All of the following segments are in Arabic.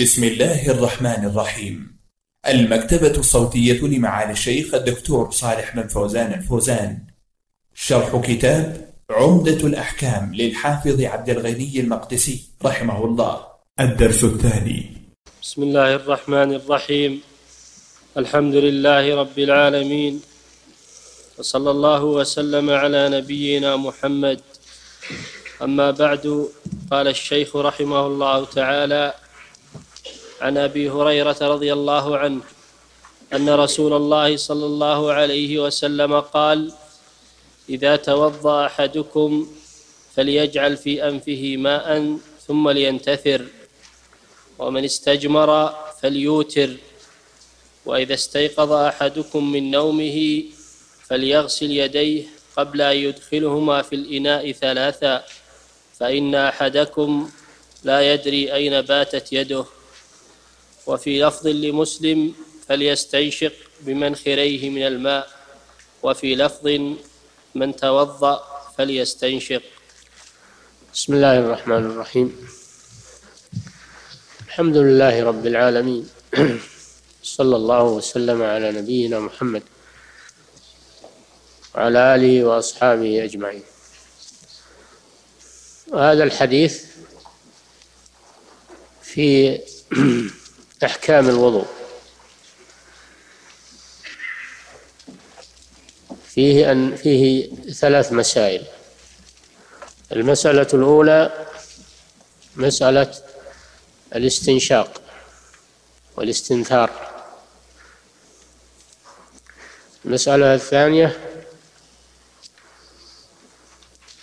بسم الله الرحمن الرحيم. المكتبة الصوتية لمعالي الشيخ الدكتور صالح بن فوزان الفوزان. شرح كتاب عمدة الأحكام للحافظ عبد الغني المقدسي رحمه الله. الدرس الثاني. بسم الله الرحمن الرحيم. الحمد لله رب العالمين. وصلى الله وسلم على نبينا محمد. أما بعد قال الشيخ رحمه الله تعالى عن أبي هريرة رضي الله عنه أن رسول الله صلى الله عليه وسلم قال إذا توضأ أحدكم فليجعل في أنفه ماء ثم لينتثر ومن استجمر فليوتر وإذا استيقظ أحدكم من نومه فليغسل يديه قبل أن يدخلهما في الإناء ثلاثا فإن أحدكم لا يدري أين باتت يده. وفي لفظ لمسلم فليستنشق بمنخريه من الماء وفي لفظ من توضأ فليستنشق. بسم الله الرحمن الرحيم. الحمد لله رب العالمين. صلى الله وسلم على نبينا محمد وعلى آله وأصحابه أجمعين. هذا الحديث في أحكام الوضوء. فيه أن فيه ثلاث مسائل. المسألة الأولى مسألة الاستنشاق والاستنثار. المسألة الثانية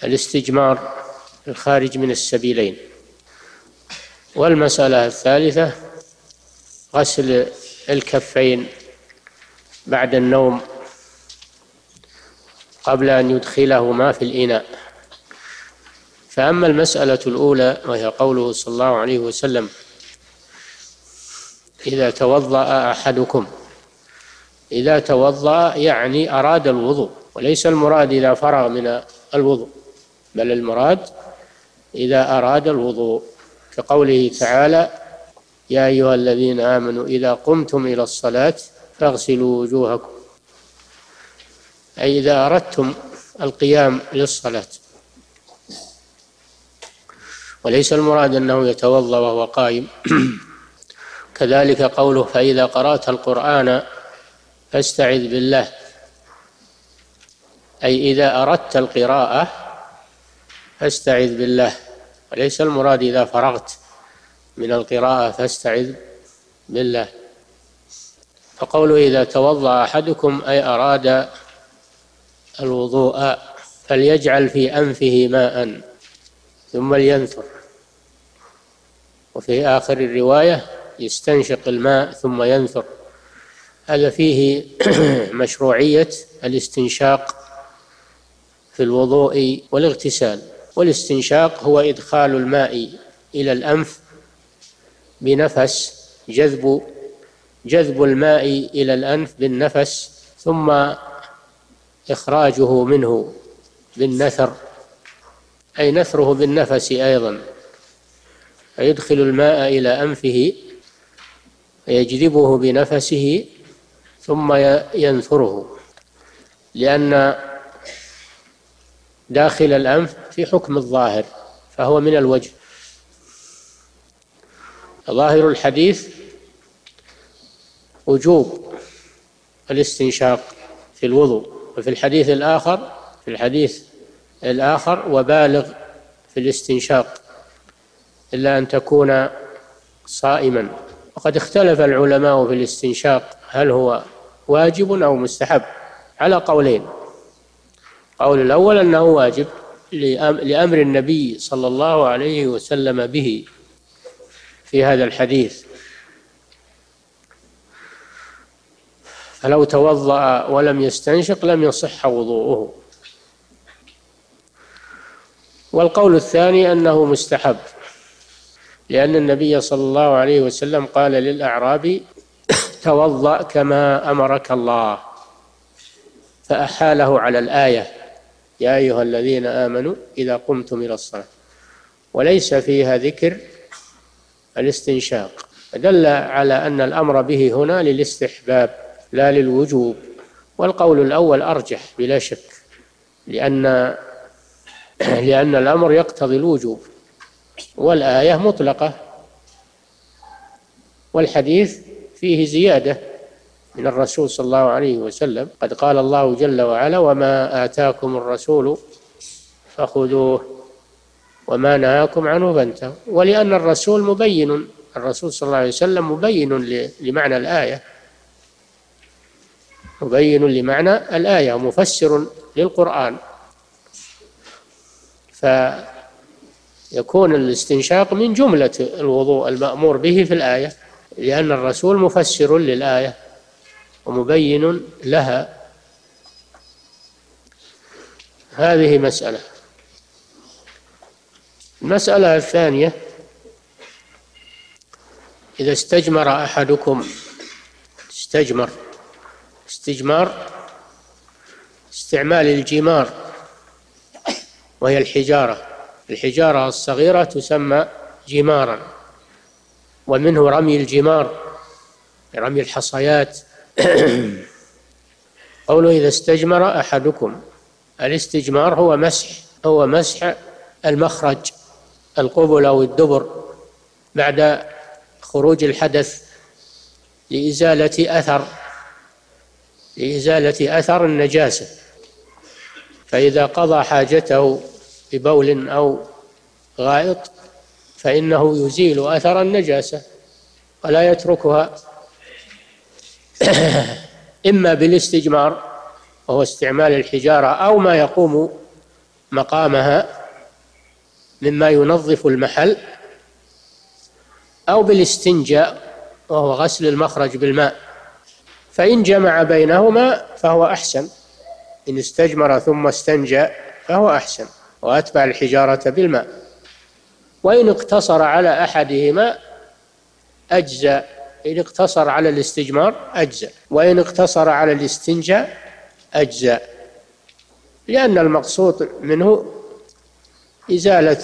الاستجمار الخارج من السبيلين. والمسألة الثالثة غسل الكفين بعد النوم قبل أن يدخلهما في الإناء. فأما المسألة الأولى وهي قوله صلى الله عليه وسلم إذا توضأ أحدكم. إذا توضأ يعني أراد الوضوء وليس المراد إذا فرغ من الوضوء بل المراد إذا أراد الوضوء. كقوله تعالى يا أيها الذين آمنوا إذا قمتم إلى الصلاة فاغسلوا وجوهكم. أي إذا أردتم القيام للصلاة. وليس المراد أنه يتوضأ وهو قائم. كذلك قوله فإذا قرأت القرآن فاستعذ بالله. أي إذا أردت القراءة فاستعذ بالله. وليس المراد إذا فرغت. من القراءة فاستعذ بالله. فقوله إذا توضأ أحدكم أي أراد الوضوء فليجعل في أنفه ماء ثم لينثر. وفي آخر الرواية يستنشق الماء ثم ينثر. هذا فيه مشروعية الاستنشاق في الوضوء والاغتسال. والاستنشاق هو إدخال الماء إلى الأنف بنفس جذب جذب الماء إلى الأنف بالنفس ثم إخراجه منه بالنثر أي نثره بالنفس أيضا. فيدخل الماء إلى أنفه ويجذبه بنفسه ثم ينثره. لأن داخل الأنف في حكم الظاهر فهو من الوجه. ظاهر الحديث وجوب الاستنشاق في الوضوء وفي الحديث الآخر في الحديث الآخر وبالغ في الاستنشاق إلا أن تكون صائما. وقد اختلف العلماء في الاستنشاق هل هو واجب أو مستحب على قولين. قول الأول أنه واجب لأمر النبي صلى الله عليه وسلم به. في هذا الحديث. فلو توضأ ولم يستنشق لم يصح وضوءه. والقول الثاني أنه مستحب لأن النبي صلى الله عليه وسلم قال للأعرابي توضأ كما أمرك الله. فأحاله على الآية يا أيها الذين آمنوا إذا قمتم إلى الصلاة. وليس فيها ذكر الاستنشاق. دل على أن الأمر به هنا للاستحباب لا للوجوب. والقول الأول أرجح بلا شك لأن لأن الأمر يقتضي الوجوب. والآية مطلقة. والحديث فيه زيادة من الرسول صلى الله عليه وسلم. قد قال الله جل وعلا وما آتاكم الرسول فخذوه. وما نهاكم عنه فانتهوا ولأن الرسول مبين الرسول صلى الله عليه وسلم مبين لمعنى الآية. مبين لمعنى الآية ومفسر للقرآن. فيكون الاستنشاق من جملة الوضوء المأمور به في الآية لأن الرسول مفسر للآية ومبين لها. هذه مسألة. المسألة الثانية إذا استجمر أحدكم استجمر استجمار استعمال الجمار وهي الحجارة. الحجارة الصغيرة تسمى جمارا ومنه رمي الجمار رمي الحصيات. قوله إذا استجمر أحدكم الاستجمار هو مسح هو مسح المخرج. القبل أو الدبر بعد خروج الحدث لإزالة أثر لإزالة أثر النجاسة. فإذا قضى حاجته ببول أو غائط فإنه يزيل أثر النجاسة ولا يتركها. إما بالاستجمار وهو استعمال الحجارة أو ما يقوم مقامها مما ينظف المحل أو بالاستنجاء وهو غسل المخرج بالماء. فإن جمع بينهما فهو أحسن. إن استجمر ثم استنجى فهو أحسن وأتبع الحجارة بالماء. وإن اقتصر على أحدهما أجزى إن اقتصر على الاستجمار أجزى وإن اقتصر على الاستنجاء أجزى لأن المقصود منه إزالة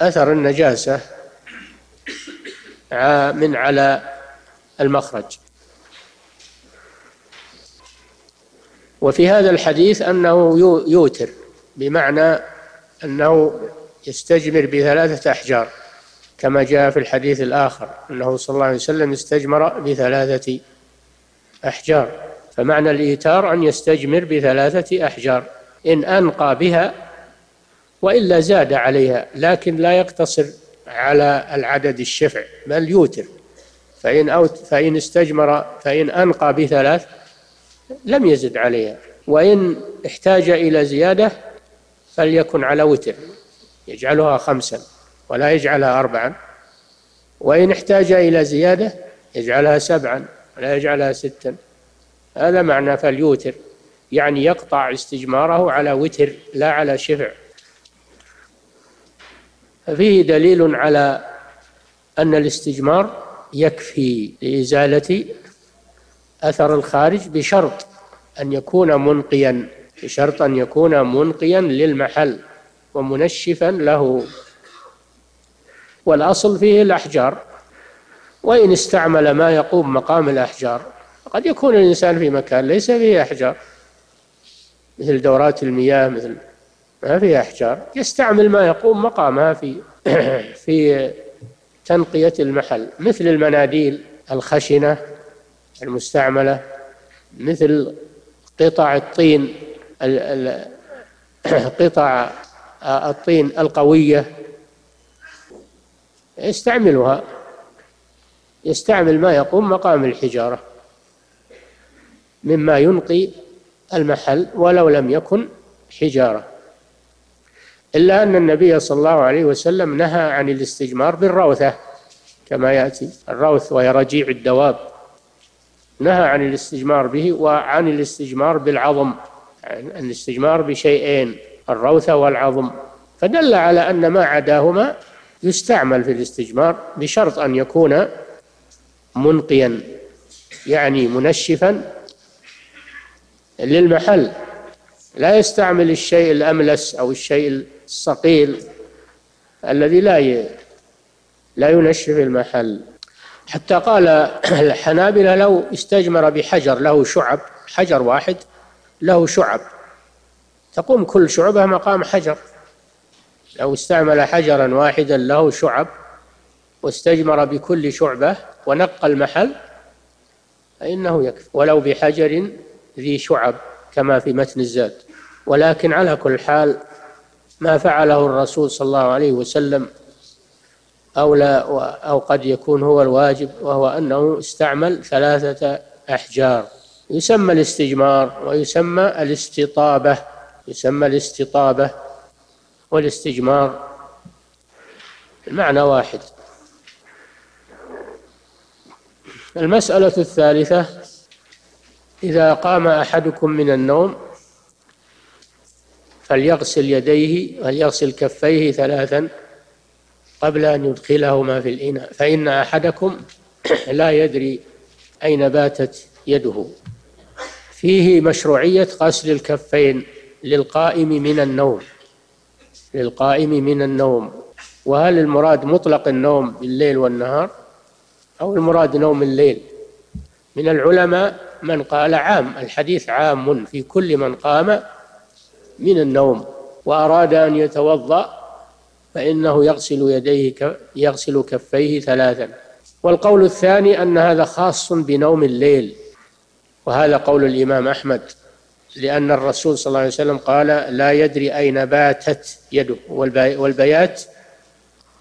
أثر النجاسة من على المخرج. وفي هذا الحديث أنه يوتر بمعنى أنه يستجمر بثلاثة أحجار كما جاء في الحديث الآخر أنه صلى الله عليه وسلم استجمر بثلاثة أحجار فمعنى الإيتار أن يستجمر بثلاثة أحجار إن أنقى بها وإلا زاد عليها لكن لا يقتصر على العدد الشفع بل يوتر. فإن أوت فإن استجمر فإن أنقى بثلاث لم يزد عليها. وإن احتاج إلى زيادة فليكن على وتر يجعلها خمسا ولا يجعلها أربعا. وإن احتاج إلى زيادة يجعلها سبعا ولا يجعلها ستا. هذا معنى فليوتر يعني يقطع استجماره على وتر لا على شفع. فيه دليل على أن الاستجمار يكفي لإزالة أثر الخارج بشرط أن يكون منقيا بشرط أن يكون منقيا للمحل ومنشفا له. والأصل فيه الأحجار. وإن استعمل ما يقوم مقام الأحجار قد يكون الإنسان في مكان ليس فيه أحجار مثل دورات المياه مثل ما فيها أحجار يستعمل ما يقوم مقامها في في تنقية المحل مثل المناديل الخشنة المستعملة مثل قطع الطين قطع الطين القوية. يستعملها يستعمل ما يقوم مقام الحجارة مما ينقي المحل ولو لم يكن حجارة. إلا أن النبي صلى الله عليه وسلم نهى عن الاستجمار بالروثة كما يأتي. الروث وهي رجيع الدواب. نهى عن الاستجمار به وعن الاستجمار بالعظم عن الاستجمار بشيئين الروثة والعظم. فدل على أن ما عداهما يستعمل في الاستجمار بشرط أن يكون منقيا يعني منشفا للمحل. لا يستعمل الشيء الأملس أو الشيء الصقيل الذي لا لا ينشف المحل. حتى قال الحنابلة لو استجمر بحجر له شعب حجر واحد له شعب. تقوم كل شعبة مقام حجر. لو استعمل حجرا واحدا له شعب واستجمر بكل شعبة ونقى المحل فإنه يكفي. ولو بحجر ذي شعب كما في متن الزاد. ولكن على كل حال ما فعله الرسول صلى الله عليه وسلم أو لا أو قد يكون هو الواجب وهو أنه استعمل ثلاثة أحجار. يسمى الاستجمار ويسمى الاستطابة. يسمى الاستطابة والاستجمار المعنى واحد. المسألة الثالثة إذا قام أحدكم من النوم فليغسل يديه وليغسل كفيه ثلاثا قبل أن يدخلهما في الإناء فإن أحدكم لا يدري أين باتت يده. فيه مشروعية غسل الكفين للقائم من النوم للقائم من النوم. وهل المراد مطلق النوم بالليل والنهار أو المراد نوم الليل؟ من العلماء من قال عام الحديث عام في كل من قام من النوم وأراد أن يتوضأ فإنه يغسل يديه يغسل كفيه ثلاثا. والقول الثاني أن هذا خاص بنوم الليل وهذا قول الإمام أحمد لأن الرسول صلى الله عليه وسلم قال لا يدري أين باتت يده. والبيات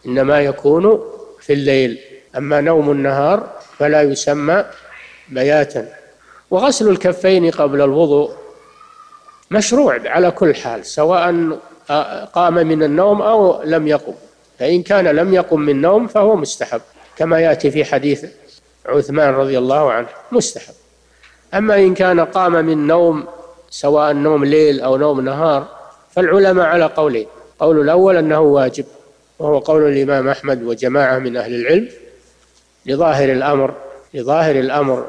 إنما يكون في الليل. أما نوم النهار فلا يسمى بياتا. وغسل الكفين قبل الوضوء مشروع على كل حال سواء قام من النوم أو لم يقم. فإن كان لم يقم من نوم فهو مستحب كما يأتي في حديث عثمان رضي الله عنه مستحب. أما إن كان قام من نوم سواء نوم ليل أو نوم نهار فالعلماء على قولين. قول الأول أنه واجب وهو قول الإمام أحمد وجماعة من أهل العلم لظاهر الأمر لظاهر الأمر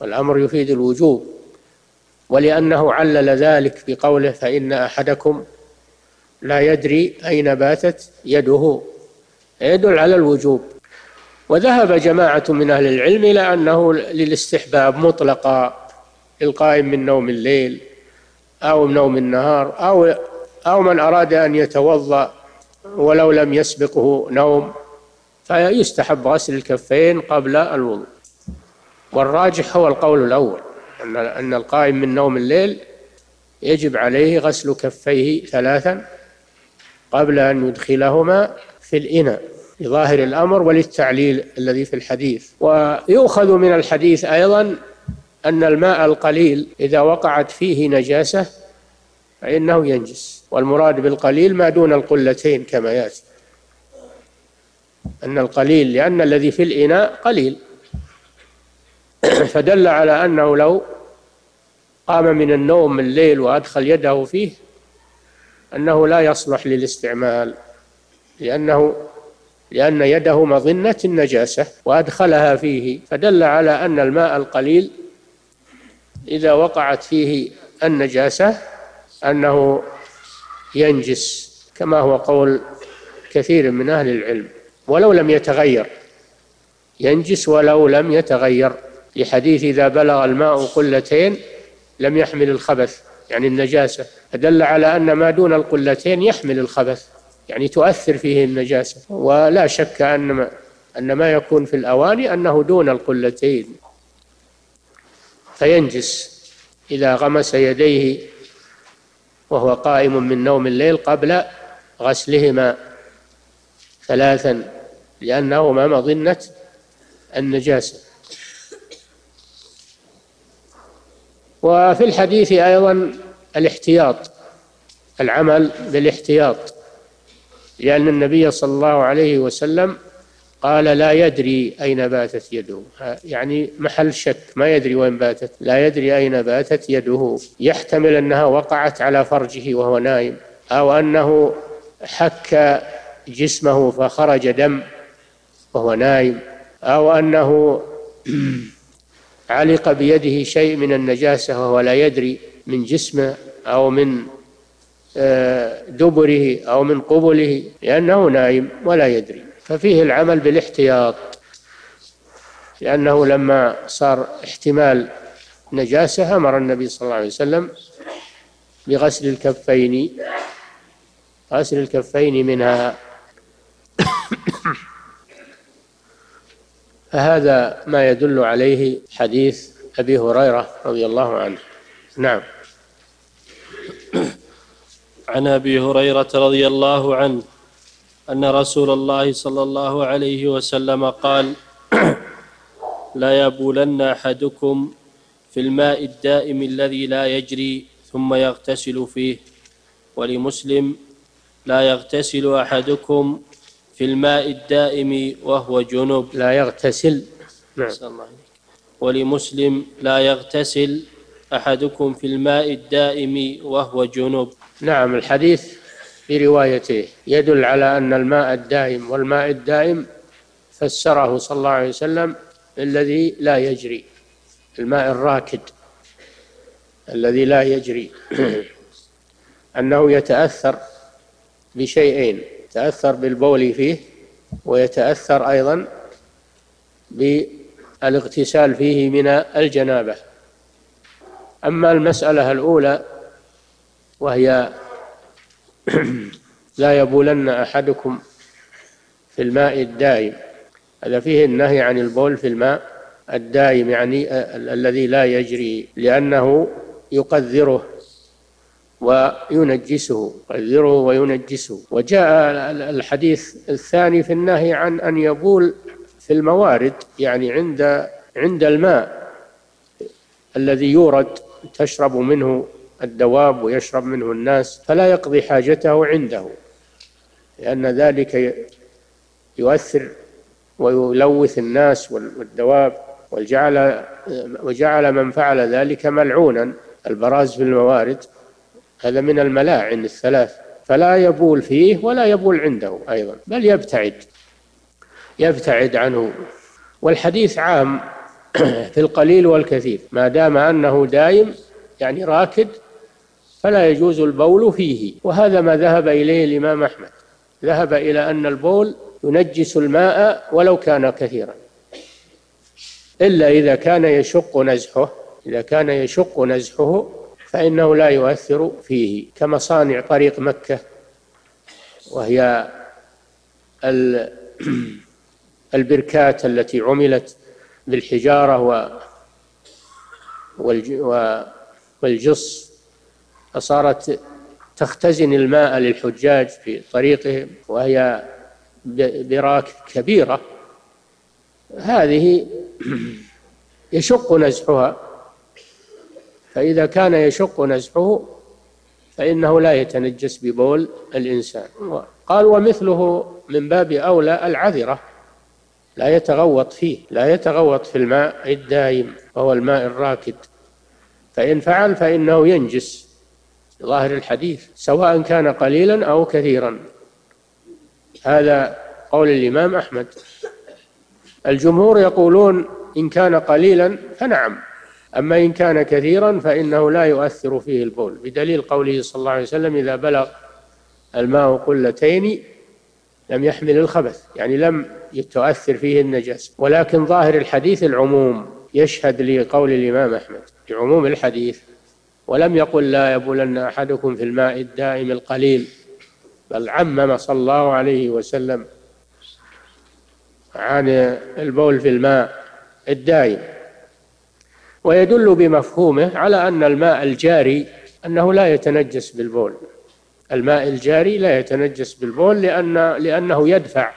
والأمر يفيد الوجوب. ولأنه علل ذلك بقوله فإن أحدكم لا يدري أين باتت يده. يدل على الوجوب. وذهب جماعة من أهل العلم إلى أنه للاستحباب مطلقا القائم من نوم الليل أو نوم النهار أو أو من أراد أن يتوضأ ولو لم يسبقه نوم فيستحب غسل الكفين قبل الوضوء. والراجح هو القول الأول. أن القائم من نوم الليل يجب عليه غسل كفيه ثلاثا قبل أن يدخلهما في الإناء لظاهر الأمر وللتعليل الذي في الحديث. ويؤخذ من الحديث أيضا أن الماء القليل إذا وقعت فيه نجاسة فإنه ينجس. والمراد بالقليل ما دون القلتين كما يأتي. أن القليل لأن الذي في الإناء قليل. فدل على أنه لو قام من النوم الليل وأدخل يده فيه أنه لا يصلح للاستعمال لأنه لأن يده مظنة النجاسة وأدخلها فيه. فدل على أن الماء القليل إذا وقعت فيه النجاسة أنه ينجس كما هو قول كثير من أهل العلم. ولو لم يتغير ينجس ولو لم يتغير. لحديث إذا بلغ الماء قلتين لم يحمل الخبث يعني النجاسة. فدل على أن ما دون القلتين يحمل الخبث يعني تؤثر فيه النجاسة. ولا شك أن ما, أن ما يكون في الأواني أنه دون القلتين. فينجس إذا غمس يديه وهو قائم من نوم الليل قبل غسلهما ثلاثا لأنهما مظنة النجاسة. وفي الحديث أيضا الاحتياط العمل بالاحتياط. لأن النبي صلى الله عليه وسلم قال لا يدري أين باتت يده. يعني محل شك ما يدري وين باتت. لا يدري أين باتت يده. يحتمل أنها وقعت على فرجه وهو نائم أو أنه حك جسمه فخرج دم وهو نائم أو أنه علق بيده شيء من النجاسة وهو لا يدري من جسمه أو من آه، دبره أو من قبله لأنه نايم ولا يدري. ففيه العمل بالاحتياط لأنه لما صار احتمال نجاسة أمر النبي صلى الله عليه وسلم بغسل الكفين غسل الكفين منها. فهذا ما يدل عليه حديث أبي هريرة رضي الله عنه. نعم. عن أبي هريرة رضي الله عنه أن رسول الله صلى الله عليه وسلم قال لا يبولن أحدكم في الماء الدائم الذي لا يجري ثم يغتسل فيه ولمسلم لا يغتسل أحدكم في الماء الدائم وهو جنب. لا يغتسل. نعم. ولمسلم لا يغتسل أحدكم في الماء الدائم وهو جنب. نعم الحديث في روايته يدل على أن الماء الدائم والماء الدائم فسره صلى الله عليه وسلم الذي لا يجري الماء الراكد الذي لا يجري. أنه يتأثر بشيئين. يتأثر بالبول فيه ويتأثر أيضا بالإغتسال فيه من الجنابة. أما المسألة الأولى وهي لا يبولن أحدكم في الماء الدائم. هذا فيه النهي عن البول في الماء الدائم يعني الذي لا يجري لأنه يقذره وينجسه يقذره وينجسه. وجاء الحديث الثاني في النهي عن أن يبول في الموارد يعني عند عند الماء الذي يورد تشرب منه الدواب ويشرب منه الناس فلا يقضي حاجته عنده لأن ذلك يؤثر ويلوث الناس والدواب وجعل وجعل من فعل ذلك ملعونا. البراز في الموارد هذا من الملاعن الثلاث فلا يبول فيه ولا يبول عنده أيضا بل يبتعد يبتعد عنه. والحديث عام في القليل والكثير ما دام أنه دايم يعني راكد فلا يجوز البول فيه. وهذا ما ذهب إليه الإمام أحمد ذهب إلى أن البول ينجس الماء ولو كان كثيرا. إلا إذا كان يشق نزحه إذا كان يشق نزحه فإنه لا يؤثر فيه كمصانع طريق مكة وهي البركات التي عملت بالحجارة والجص فصارت تختزن الماء للحجاج في طريقهم وهي براك كبيرة. هذه يشق نزحها. فإذا كان يشق نزحه فإنه لا يتنجس ببول الإنسان. قال ومثله من باب أولى العذرة لا يتغوط فيه لا يتغوط في الماء الدائم وهو الماء الراكد. فإن فعل فإنه ينجس ظاهر الحديث سواء كان قليلا أو كثيرا. هذا قول الإمام أحمد. الجمهور يقولون إن كان قليلا فنعم. أما إن كان كثيرا فإنه لا يؤثر فيه البول. بدليل قوله صلى الله عليه وسلم إذا بلغ الماء قلتين لم يحمل الخبث يعني لم يتؤثر فيه النجاسة ولكن ظاهر الحديث العموم يشهد لقول الإمام أحمد لعموم الحديث ولم يقل لا يبولن أحدكم في الماء الدائم القليل بل عمم صلى الله عليه وسلم عن البول في الماء الدائم. ويدل بمفهومه على أن الماء الجاري أنه لا يتنجس بالبول. الماء الجاري لا يتنجس بالبول لأن لأنه يدفع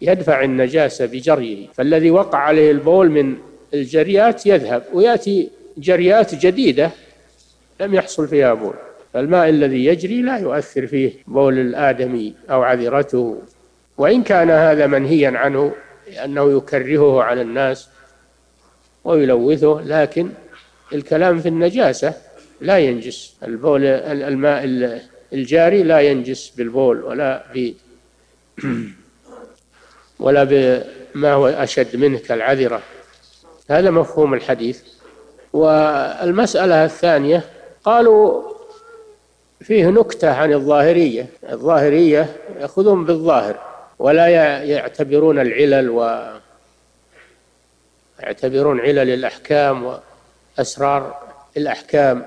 يدفع النجاسة بجريه. فالذي وقع عليه البول من الجريات يذهب ويأتي جريات جديدة لم يحصل فيها بول. فالماء الذي يجري لا يؤثر فيه بول الآدمي أو عذرته. وإن كان هذا منهيا عنه لأنه يكرهه على الناس ويلوثه لكن الكلام في النجاسة لا ينجس. البول الماء الجاري لا ينجس بالبول ولا ب ولا بما هو أشد منه كالعذرة. هذا مفهوم الحديث. والمسألة الثانية قالوا فيه نكتة عن الظاهرية. الظاهرية يأخذون بالظاهر ولا يعتبرون العلل و يعتبرون علل الأحكام وأسرار الأحكام.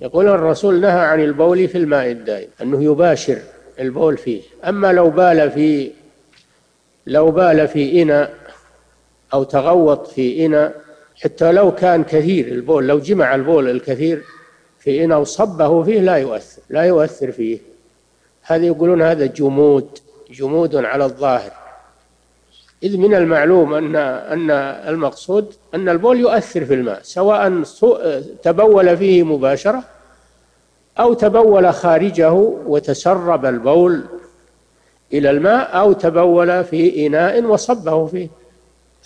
يقول الرسول نهى عن البول في الماء الدائم أنه يباشر البول فيه. أما لو بال في لو بال في إناء أو تغوط في إناء حتى لو كان كثير البول لو جمع البول الكثير في إناء وصبه فيه لا يؤثر لا يؤثر فيه. هذا يقولون هذا جمود جمود على الظاهر. إذ من المعلوم أن أن المقصود أن البول يؤثر في الماء سواء تبول فيه مباشرة أو تبول خارجه وتسرب البول إلى الماء أو تبول في إناء وصبه فيه.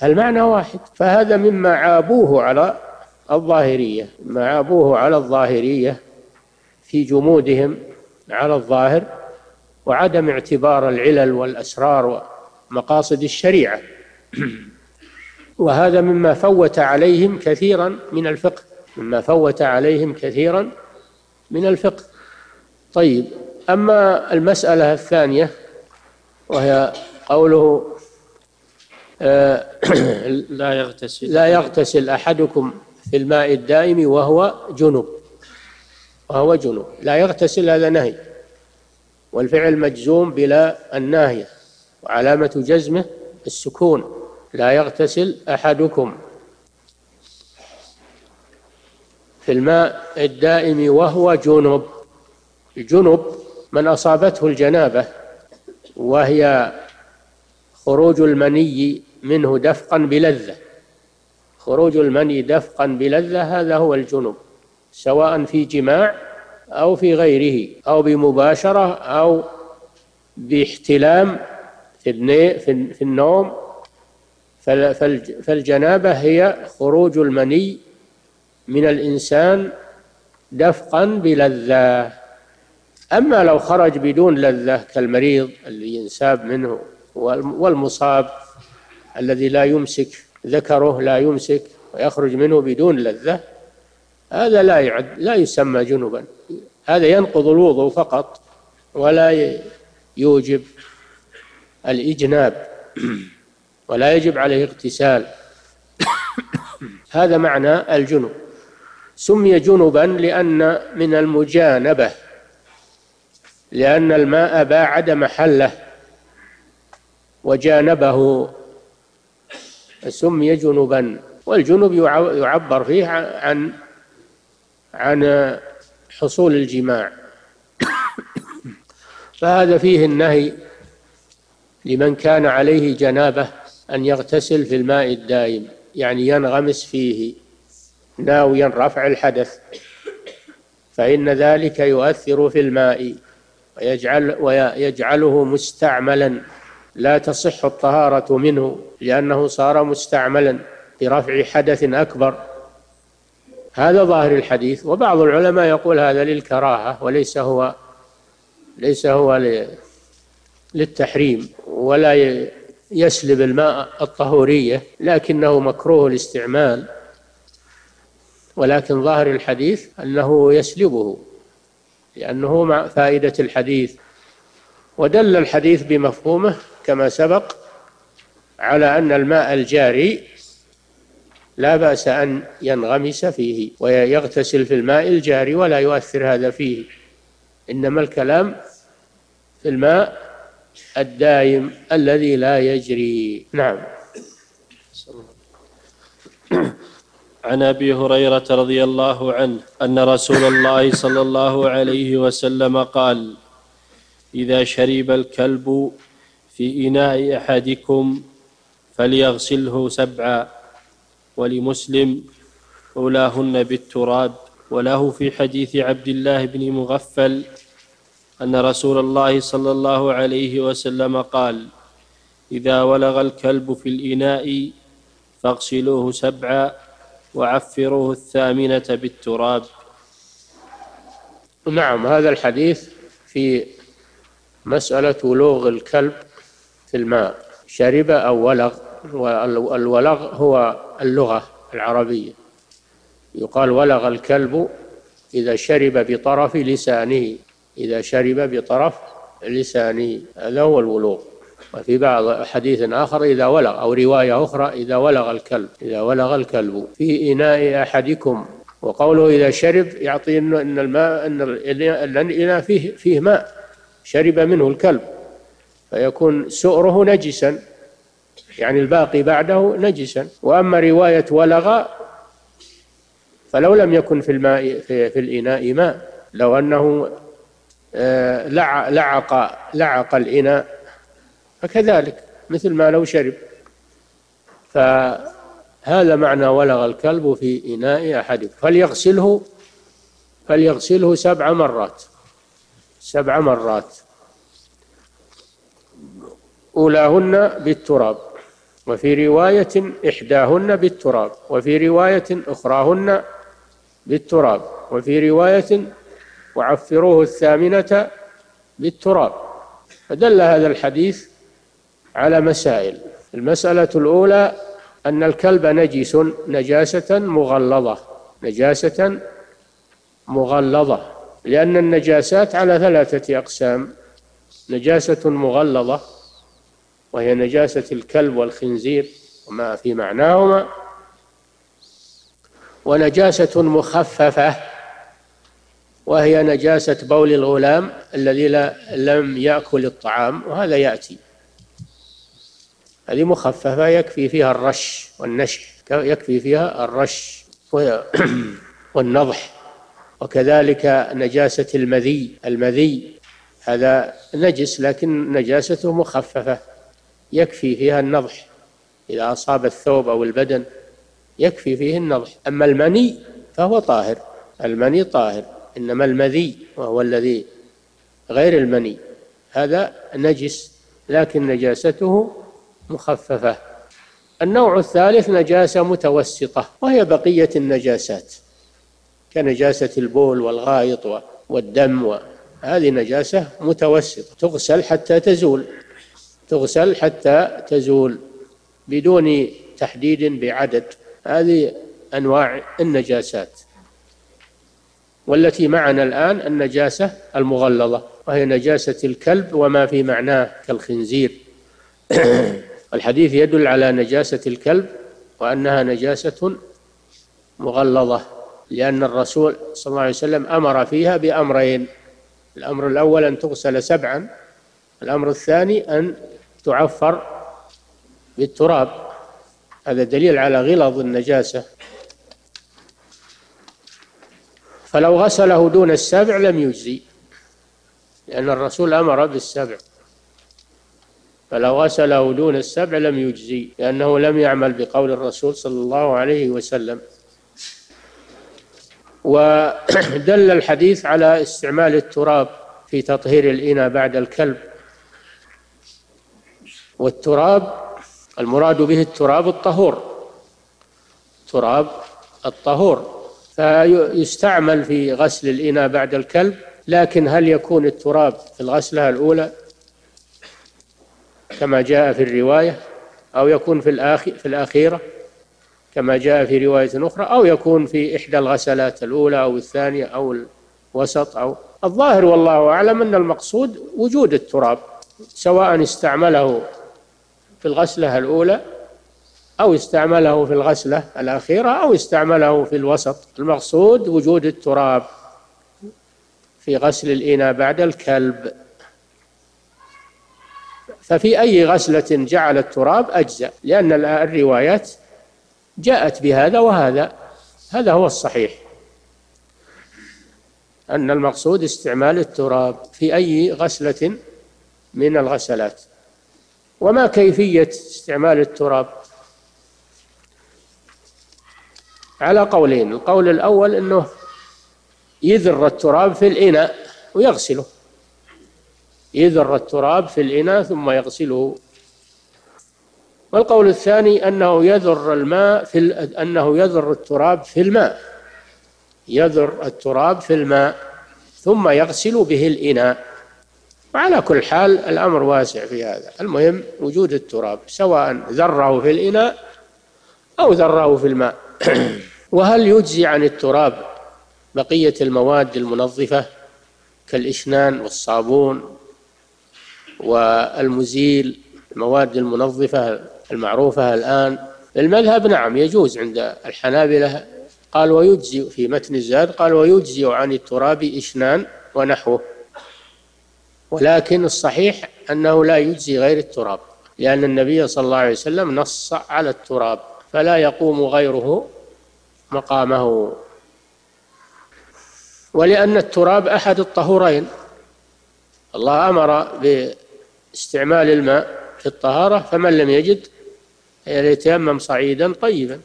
المعنى واحد. فهذا مما عابوه على الظاهرية ما عابوه على الظاهرية في جمودهم على الظاهر وعدم اعتبار العلل والأسرار ومقاصد الشريعة. وهذا مما فوت عليهم كثيرا من الفقه. مما فوت عليهم كثيرا من الفقه. طيب أما المسألة الثانية وهي قوله آه، لا يغتسل. لا يغتسل أحدكم في الماء الدائم وهو جنب وهو جنب لا يغتسل هذا نهي. والفعل مجزوم بلا الناهية. وعلامة جزمه السكون لا يغتسل أحدكم. في الماء الدائم وهو جنب. جنب من أصابته الجنابة وهي خروج المني منه دفقا بلذة. خروج المني دفقا بلذة هذا هو الجنب سواء في جماع أو في غيره أو بمباشرة أو باحتلام في في النوم. فالجنابة هي خروج المني من الإنسان دفقا بلذة. أما لو خرج بدون لذة كالمريض اللي ينساب منه والمصاب الذي لا يمسك ذكره لا يمسك ويخرج منه بدون لذة هذا لا يعد لا يسمى جنبا. هذا ينقض الوضوء فقط ولا يوجب الإجناب ولا يجب عليه اغتسال. هذا معنى الجنب سمي جنبا لأن من المجانبة لأن الماء باعد محله وجانبه. سمي جنبا والجنب يعبر فيه عن عن حصول الجماع. فهذا فيه النهي لمن كان عليه جنابة أن يغتسل في الماء الدائم يعني ينغمس فيه ناويا رفع الحدث. فإن ذلك يؤثر في الماء ويجعل ويجعله مستعملا. لا تصح الطهارة منه لأنه صار مستعملا برفع حدث أكبر. هذا ظاهر الحديث وبعض العلماء يقول هذا للكراهة وليس هو ليس هو للتحريم. ولا يسلب الماء الطهورية لكنه مكروه الاستعمال. ولكن ظاهر الحديث أنه يسلبه لأنه مع فائدة الحديث. ودل الحديث بمفهومه كما سبق على أن الماء الجاري لا بأس أن ينغمس فيه ويغتسل في الماء الجاري ولا يؤثر هذا فيه. إنما الكلام في الماء الدائم الذي لا يجري. نعم. عن أبي هريرة رضي الله عنه أن رسول الله صلى الله عليه وسلم قال إذا شرب الكلب في إناء أحدكم فليغسله سبعا ولمسلم أولاهن بالتراب وله في حديث عبد الله بن مغفل أن رسول الله صلى الله عليه وسلم قال إذا ولغ الكلب في الإناء فاغسلوه سبعا وعفروه الثامنة بالتراب. نعم هذا الحديث في مسألة ولوغ الكلب في الماء. شرب أو ولغ والولغ هو اللغة العربية. يقال ولغ الكلب إذا شرب بطرف لسانه. إذا شرب بطرف لسانه هذا هو الولوغ وفي بعض حديث آخر إذا ولغ أو رواية أخرى إذا ولغ الكلب إذا ولغ الكلب. في إناء أحدكم وقوله إذا شرب يعطي أن الماء أن الإناء فيه فيه ماء. شرب منه الكلب فيكون سؤره نجسا. يعني الباقي بعده نجسا. وأما رواية ولغ فلو لم يكن في الماء في, في الإناء ماء. لو أنه لعق لعق الإناء فكذلك مثل ما لو شرب. فهذا معنى ولغ الكلب في إناء أحدكم. فليغسله فليغسله سبع مرات. سبع مرات. أولاهن بالتراب. وفي رواية إحداهن بالتراب. وفي رواية أخراهن بالتراب. وفي رواية وعفروه الثامنة بالتراب فدل هذا الحديث على مسائل. المسألة الأولى أن الكلب نجس نجاسة مغلظة. نجاسة مغلظة. لأن النجاسات على ثلاثة أقسام. نجاسة مغلظة وهي نجاسة الكلب والخنزير وما في معناهما. ونجاسة مخففة. وهي نجاسة بول الغلام الذي لا لم يأكل الطعام وهذا يأتي. هذه مخففة يكفي فيها الرش والنشف يكفي فيها الرش والنضح وكذلك نجاسة المذي. المذي هذا نجس لكن نجاسته مخففة يكفي فيها النضح. إذا أصاب الثوب أو البدن يكفي فيه النضح. أما المني فهو طاهر. المني طاهر. إنما المذي وهو الذي غير المني. هذا نجس لكن نجاسته مخففة. النوع الثالث نجاسة متوسطة وهي بقية النجاسات كنجاسة البول والغائط والدم هذه نجاسة متوسطة تغسل حتى تزول تغسل حتى تزول بدون تحديد بعدد. هذه أنواع النجاسات. والتي معنا الآن النجاسة المغلظة وهي نجاسة الكلب وما في معناه كالخنزير. الحديث يدل على نجاسة الكلب وأنها نجاسة مغلظة لأن الرسول صلى الله عليه وسلم أمر فيها بأمرين الأمر الأول أن تغسل سبعا الأمر الثاني أن تعفر بالتراب. هذا دليل على غلظ النجاسة. فلو غسله دون السبع لم يجزي لأن الرسول أمر بالسبع. فلو غسله دون السبع لم يجزي لأنه لم يعمل بقول الرسول صلى الله عليه وسلم. ودل الحديث على استعمال التراب في تطهير الإناء بعد الكلب. والتراب المراد به التراب الطهور. تراب الطهور. فيستعمل في غسل الإناء بعد الكلب لكن هل يكون التراب في الغسلة الأولى كما جاء في الرواية أو يكون في الآخر في الأخيرة كما جاء في رواية أخرى أو يكون في إحدى الغسلات الأولى أو الثانية أو الوسط أو الظاهر والله أعلم أن المقصود وجود التراب سواء استعمله في الغسلة الأولى أو استعمله في الغسلة الأخيرة أو استعمله في الوسط. المقصود وجود التراب في غسل الإناء بعد الكلب. ففي أي غسلة جعل التراب أجزأ؟ لأن الروايات جاءت بهذا وهذا. هذا هو الصحيح. أن المقصود استعمال التراب في أي غسلة من الغسلات. وما كيفية استعمال التراب؟ على قولين. القول الأول أنه يذر التراب في الإناء ويغسله. يذر التراب في الإناء ثم يغسله. والقول الثاني أنه يذر الماء في أنه يذر التراب في الماء. يذر التراب في الماء ثم يغسل به الإناء. وعلى كل حال الأمر واسع في هذا. المهم وجود التراب سواء ذره في الإناء أو ذره في الماء. وهل يجزي عن التراب بقية المواد المنظفة كالإشنان والصابون والمزيل المواد المنظفة المعروفة الآن؟ المذهب نعم يجوز عند الحنابلة. قال ويجزي في متن الزاد قال ويجزي عن التراب إشنان ونحوه. ولكن الصحيح أنه لا يجزي غير التراب لأن النبي صلى الله عليه وسلم نص على التراب. فلا يقوم غيره مقامه. ولأن التراب أحد الطهورين. الله أمر باستعمال الماء في الطهارة فمن لم يجد يتيمم صعيدا طيبا.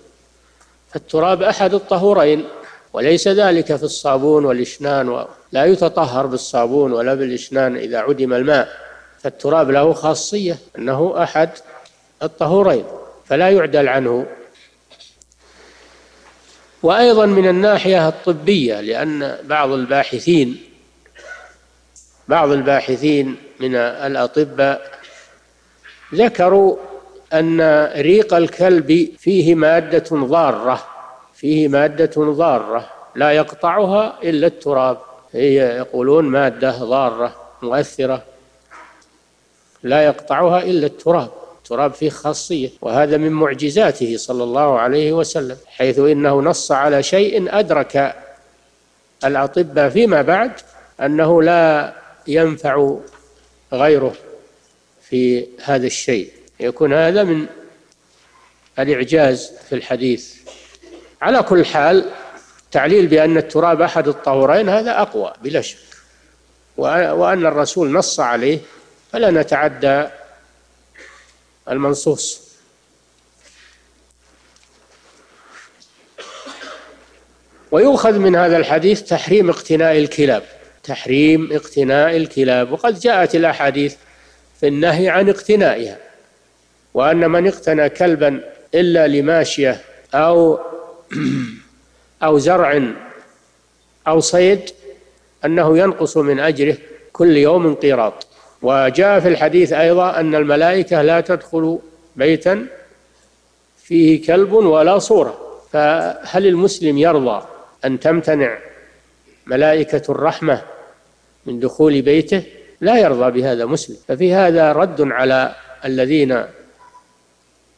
فالتراب أحد الطهورين وليس ذلك في الصابون والإشنان لا يتطهر بالصابون ولا بالإشنان إذا عدم الماء. فالتراب له خاصية أنه أحد الطهورين. فلا يعدل عنه. وأيضا من الناحية الطبية لأن بعض الباحثين بعض الباحثين من الأطباء ذكروا أن ريق الكلب فيه مادة ضارة فيه مادة ضارة لا يقطعها إلا التراب. هي يقولون مادة ضارة مؤثرة لا يقطعها إلا التراب. التراب فيه خاصية وهذا من معجزاته صلى الله عليه وسلم حيث إنه نص على شيء أدرك الأطباء فيما بعد أنه لا ينفع غيره في هذا الشيء. يكون هذا من الإعجاز في الحديث. على كل حال تعليل بأن التراب أحد الطهورين هذا أقوى بلا شك وأن الرسول نص عليه فلا نتعدى المنصوص. ويؤخذ من هذا الحديث تحريم اقتناء الكلاب. تحريم اقتناء الكلاب. وقد جاءت الأحاديث في النهي عن اقتنائها. وأن من اقتنى كلبا إلا لماشية أو أو زرع أو صيد أنه ينقص من أجره كل يوم قيراط وجاء في الحديث أيضا أن الملائكة لا تدخل بيتا فيه كلب ولا صورة. فهل المسلم يرضى أن تمتنع ملائكة الرحمة من دخول بيته؟ لا يرضى بهذا مسلم. ففي هذا رد على الذين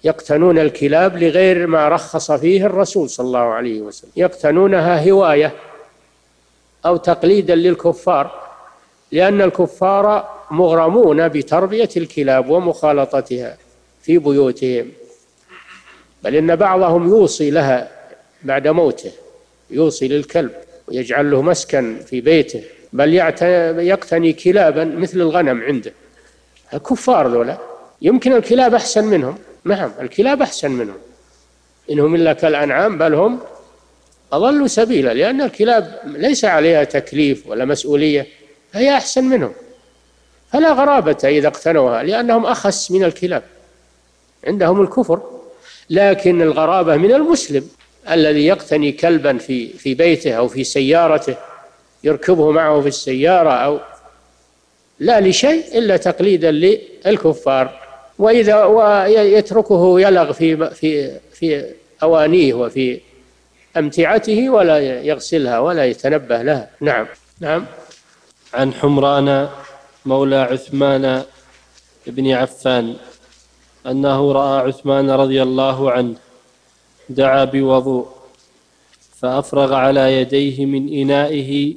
يقتنون الكلاب لغير ما رخص فيه الرسول صلى الله عليه وسلم. يقتنونها هواية أو تقليدا للكفار. لأن الكفار مغرمون بتربية الكلاب ومخالطتها في بيوتهم. بل إن بعضهم يوصي لها بعد موته يوصي للكلب ويجعل له مسكن في بيته بل يقتني كلابا مثل الغنم عنده. الكفار ذولا يمكن الكلاب أحسن منهم. نعم الكلاب أحسن منهم. إنهم إلا كالأنعام بل هم أضلوا سبيلا لأن الكلاب ليس عليها تكليف ولا مسؤولية. فهي أحسن منهم. فلا غرابة إذا اقتنوها لأنهم أخس من الكلاب عندهم الكفر. لكن الغرابة من المسلم الذي يقتني كلبا في في بيته أو في سيارته يركبه معه في السيارة أو لا لشيء إلا تقليدا للكفار. وإذا ويتركه يلغ في في في أوانيه وفي أمتعته ولا يغسلها ولا يتنبه لها. نعم. نعم. عن حمران مولى عثمان بن عفان أنه رأى عثمان رضي الله عنه دعا بوضوء فأفرغ على يديه من إنائه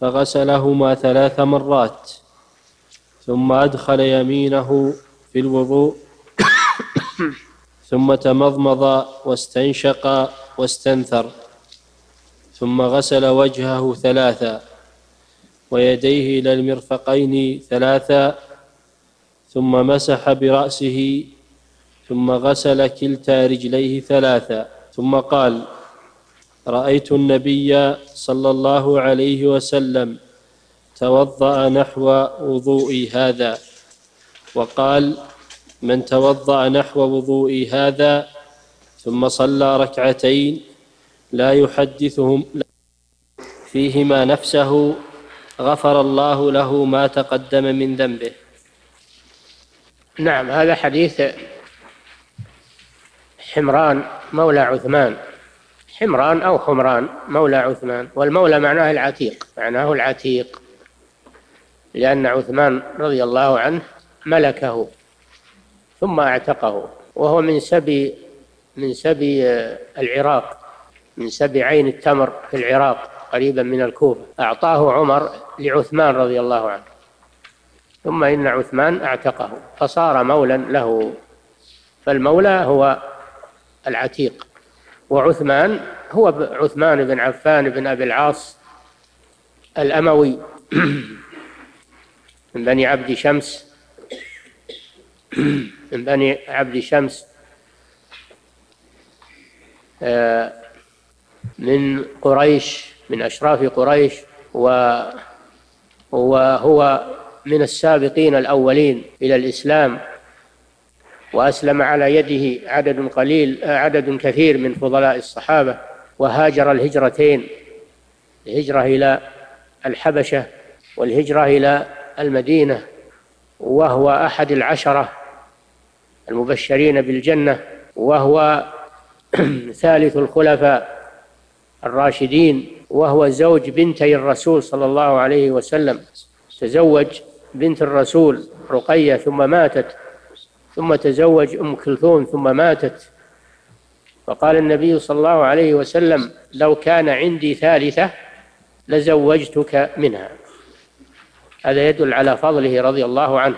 فغسلهما ثلاث مرات ثم أدخل يمينه في الوضوء ثم تمضمض واستنشق واستنثر ثم غسل وجهه ثلاثا ويديه إلى المرفقين ثلاثا ثم مسح برأسه ثم غسل كلتا رجليه ثلاثا ثم قال رأيت النبي صلى الله عليه وسلم توضأ نحو وضوئي هذا. وقال من توضأ نحو وضوئي هذا ثم صلى ركعتين لا يحدثهم فيهما نفسه غفر الله له ما تقدم من ذنبه. نعم هذا حديث حمران مولى عثمان. حمران أو حمران مولى عثمان والمولى معناه العتيق معناه العتيق لأن عثمان رضي الله عنه ملكه ثم اعتقه وهو من سبي من سبي العراق من سبي عين التمر في العراق. قريبا من الكوفة. أعطاه عمر لعثمان رضي الله عنه. ثم إن عثمان أعتقه فصار مولا له. فالمولى هو العتيق. وعثمان هو عثمان بن عفان بن أبي العاص الأموي. من بني عبد شمس. من بني عبد شمس. آه، من قريش. من أشراف قريش وهو من السابقين الأولين إلى الإسلام وأسلم على يده عدد قليل عدد كثير من فضلاء الصحابة وهاجر الهجرتين الهجرة إلى الحبشة والهجرة إلى المدينة وهو أحد العشرة المبشرين بالجنة وهو ثالث الخلفاء الراشدين وهو زوج بنتي الرسول صلى الله عليه وسلم. تزوج بنت الرسول رقية ثم ماتت ثم تزوج أم كلثوم ثم ماتت. فقال النبي صلى الله عليه وسلم لو كان عندي ثالثة لزوجتك منها. هذا يدل على فضله رضي الله عنه.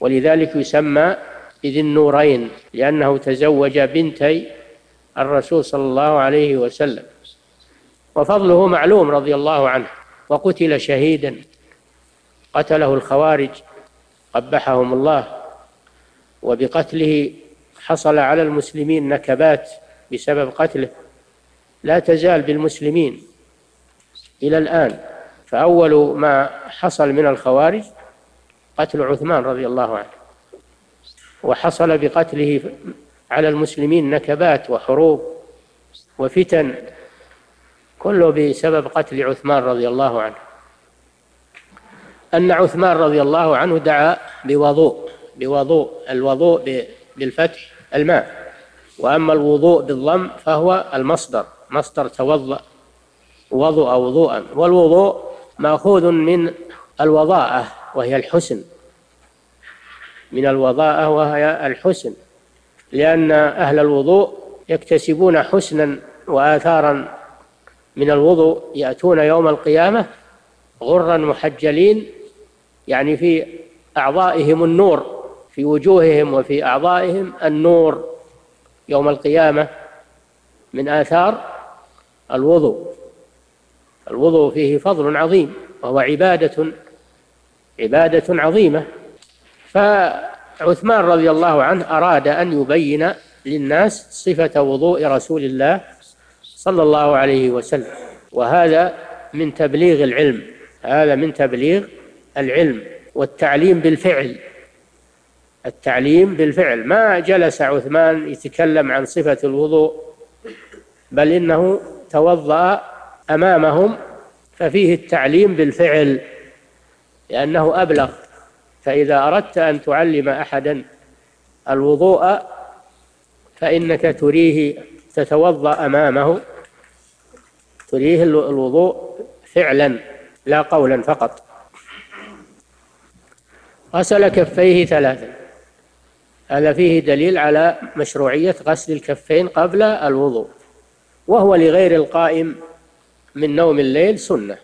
ولذلك يسمى بذي النورين لأنه تزوج بنتي الرسول صلى الله عليه وسلم. وفضله معلوم رضي الله عنه وقتل شهيدا قتله الخوارج قبحهم الله وبقتله حصل على المسلمين نكبات بسبب قتله. لا تزال بالمسلمين إلى الآن. فأول ما حصل من الخوارج قتل عثمان رضي الله عنه. وحصل بقتله على المسلمين نكبات وحروب وفتن كله بسبب قتل عثمان رضي الله عنه. أن عثمان رضي الله عنه دعا بوضوء بوضوء الوضوء بالفتح الماء. وأما الوضوء بالضم فهو المصدر مصدر توضأ وضوء وضوءا. والوضوء مأخوذ من الوضاءة وهي الحسن. من الوضاءة وهي الحسن. لأن أهل الوضوء يكتسبون حسنا وآثارا من الوضوء يأتون يوم القيامة غرا محجلين يعني في أعضائهم النور في وجوههم وفي أعضائهم النور. يوم القيامة من آثار الوضوء. الوضوء فيه فضل عظيم وهو عبادة عبادة عظيمة. فعثمان رضي الله عنه أراد أن يبين للناس صفة وضوء رسول الله صلى الله عليه وسلم. وهذا من تبليغ العلم. هذا من تبليغ العلم. والتعليم بالفعل. التعليم بالفعل. ما جلس عثمان يتكلم عن صفة الوضوء بل إنه توضأ أمامهم ففيه التعليم بالفعل لأنه أبلغ. فإذا أردت أن تعلم أحدا الوضوء فإنك تريه تتوضأ أمامه. تريه الوضوء فعلا لا قولا فقط. غسل كفيه ثلاثا. هذا فيه دليل على مشروعية غسل الكفين قبل الوضوء. وهو لغير القائم من نوم الليل سنة.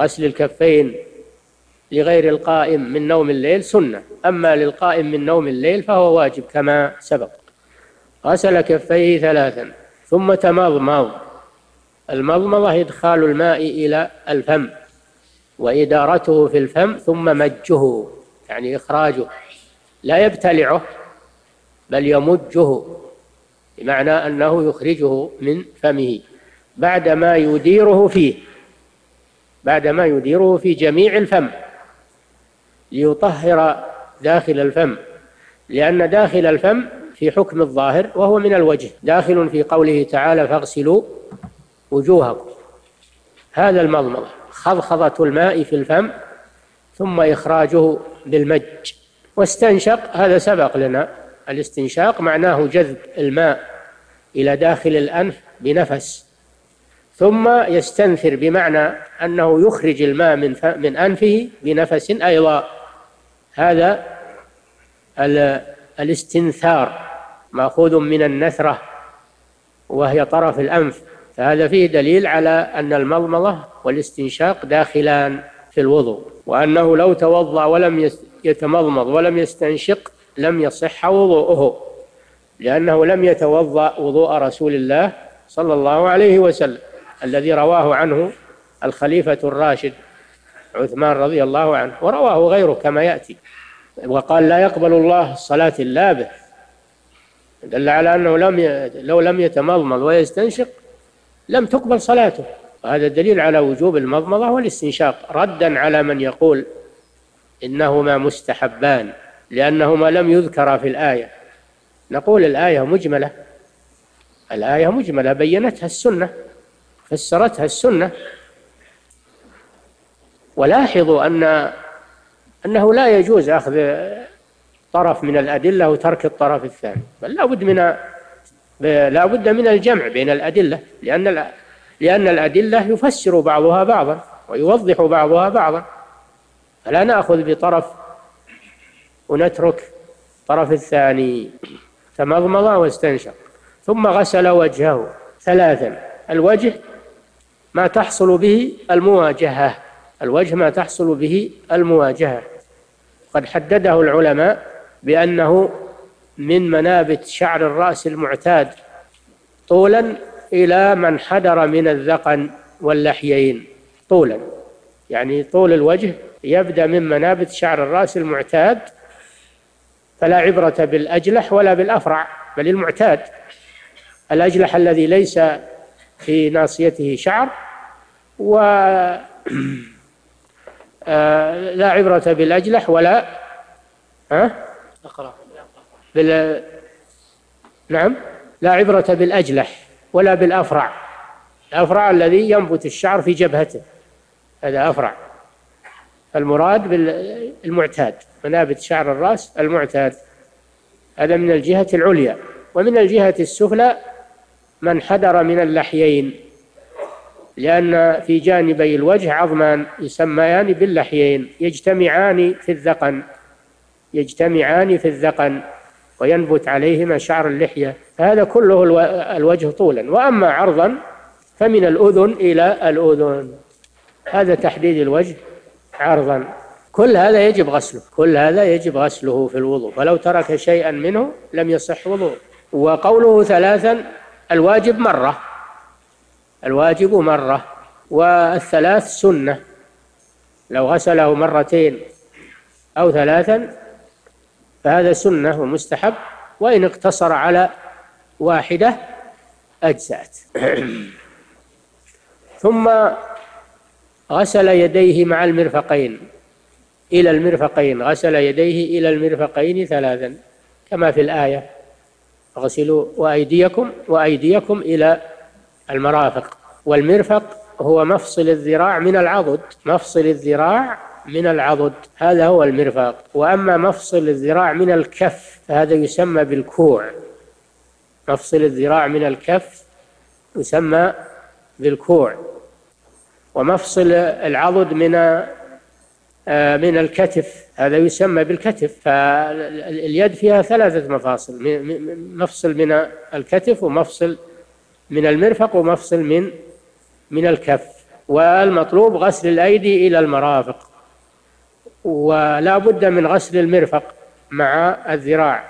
غسل الكفين لغير القائم من نوم الليل سنة. أما للقائم من نوم الليل فهو واجب كما سبق. غسل كفيه ثلاثا. ثم تمضمض. المضمضة إدخال الماء إلى الفم وإدارته في الفم ثم مجه يعني إخراجه. لا يبتلعه بل يمجه بمعنى أنه يخرجه من فمه. بعدما يديره فيه بعدما يديره في جميع الفم ليطهر داخل الفم. لأن داخل الفم في حكم الظاهر وهو من الوجه داخل في قوله تعالى فاغسلوا وجوهكم. هذا المضمضة خضخضة الماء في الفم ثم إخراجه بالمج واستنشق هذا سبق لنا. الاستنشاق معناه جذب الماء إلى داخل الأنف بنفس. ثم يستنثر بمعنى أنه يخرج الماء من من أنفه بنفس أيضا. هذا الاستنثار مأخوذ من النثرة وهي طرف الأنف. فهذا فيه دليل على أن المضمضة والاستنشاق داخلان في الوضوء وأنه لو توضأ ولم يتمضمض ولم يستنشق لم يصح وضوءه لأنه لم يتوضأ وضوء رسول الله صلى الله عليه وسلم الذي رواه عنه الخليفة الراشد عثمان رضي الله عنه ورواه غيره كما يأتي وقال لا يقبل الله الصلاة إلا به. دل على أنه لم ي... لو لم يتمضمض ويستنشق لم تقبل صلاته. وهذا دليل على وجوب المضمضة والاستنشاق. ردا على من يقول إنهما مستحبان لأنهما لم يذكرا في الآية. نقول الآية مجملة. الآية مجملة بينتها السنة فسرتها السنة. ولاحظوا أن أنه لا يجوز أخذ طرف من الأدلة وترك الطرف الثاني بل لا بد من لا بد من الجمع بين الأدلة لأن لأن الأدلة يفسر بعضها بعضا ويوضح بعضها بعضا. فلا نأخذ بطرف ونترك الطرف الثاني. تمضمض واستنشق. ثم غسل وجهه ثلاثا. الوجه ما تحصل به المواجهة. الوجه ما تحصل به المواجهة. قد حدده العلماء بأنه من منابت شعر الرأس المعتاد طولا إلى من حدر من الذقن واللحيين. طولا. يعني طول الوجه يبدأ من منابت شعر الرأس المعتاد فلا عبرة بالأجلح ولا بالأفرع بل المعتاد. الأجلح الذي ليس في ناصيته شعر و آه، لا عبرة بالأجلح ولا ها؟ أقرأ. بال نعم لا عبرة بالأجلح ولا بالأفرع. الأفرع الذي ينبت الشعر في جبهته. هذا أفرع. المراد بالمعتاد. منابت شعر الرأس المعتاد. هذا من الجهة العليا. ومن الجهة السفلى من حدر من اللحيين. لأن في جانبي الوجه عظمان يسميان باللحيين. يجتمعان في الذقن. يجتمعان في الذقن. وينبت عليهما شعر اللحية. هذا كله الوجه طولا. وأما عرضا فمن الأذن إلى الأذن. هذا تحديد الوجه عرضا. كل هذا يجب غسله. كل هذا يجب غسله في الوضوء. فلو ترك شيئا منه لم يصح وضوء وقوله ثلاثا الواجب مرة. الواجب مرة. والثلاث سنة. لو غسله مرتين أو ثلاثا فهذا سنة ومستحب وإن اقتصر على واحدة أجزأت. ثم غسل يديه مع المرفقين. إلى المرفقين غسل يديه إلى المرفقين ثلاثا. كما في الآية اغسلوا وأيديكم وأيديكم إلى المرافق. والمرفق هو مفصل الذراع من العضد. مفصل الذراع من العضد هذا هو المرفق. وأما مفصل الذراع من الكف فهذا يسمى بالكوع. مفصل الذراع من الكف يسمى بالكوع. ومفصل العضد من آه، من الكتف هذا يسمى بالكتف. فاليد فيها ثلاثة مفاصل مفصل من الكتف ومفصل من المرفق ومفصل من من الكف. والمطلوب غسل الأيدي إلى المرافق. ولا بد من غسل المرفق مع الذراع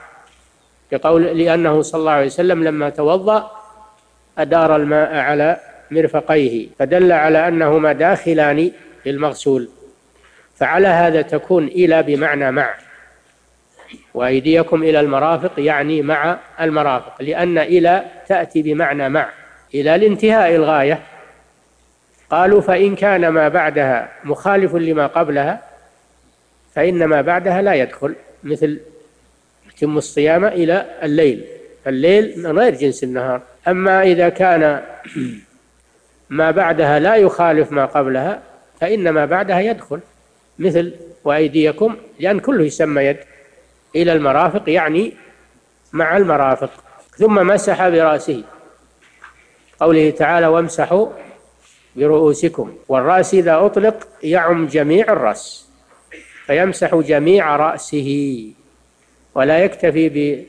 لقول لأنه صلى الله عليه وسلم لما توضأ أدار الماء على مرفقيه فدل على أنهما داخلان في المغسول فعلى هذا تكون إلى بمعنى مع وأيديكم إلى المرافق يعني مع المرافق لأن إلى تأتي بمعنى مع إلى الانتهاء الغاية قالوا فإن كان ما بعدها مخالف لما قبلها فإن ما بعدها لا يدخل مثل يتم الصيام إلى الليل الليل من غير جنس النهار. أما إذا كان ما بعدها لا يخالف ما قبلها فإن ما بعدها يدخل مثل وأيديكم لأن كله يسمى يد إلى المرافق يعني مع المرافق. ثم مسح برأسه. قوله تعالى وامسحوا برؤوسكم. والرأس إذا أطلق يعم جميع الرأس. فيمسح جميع رأسه ولا يكتفي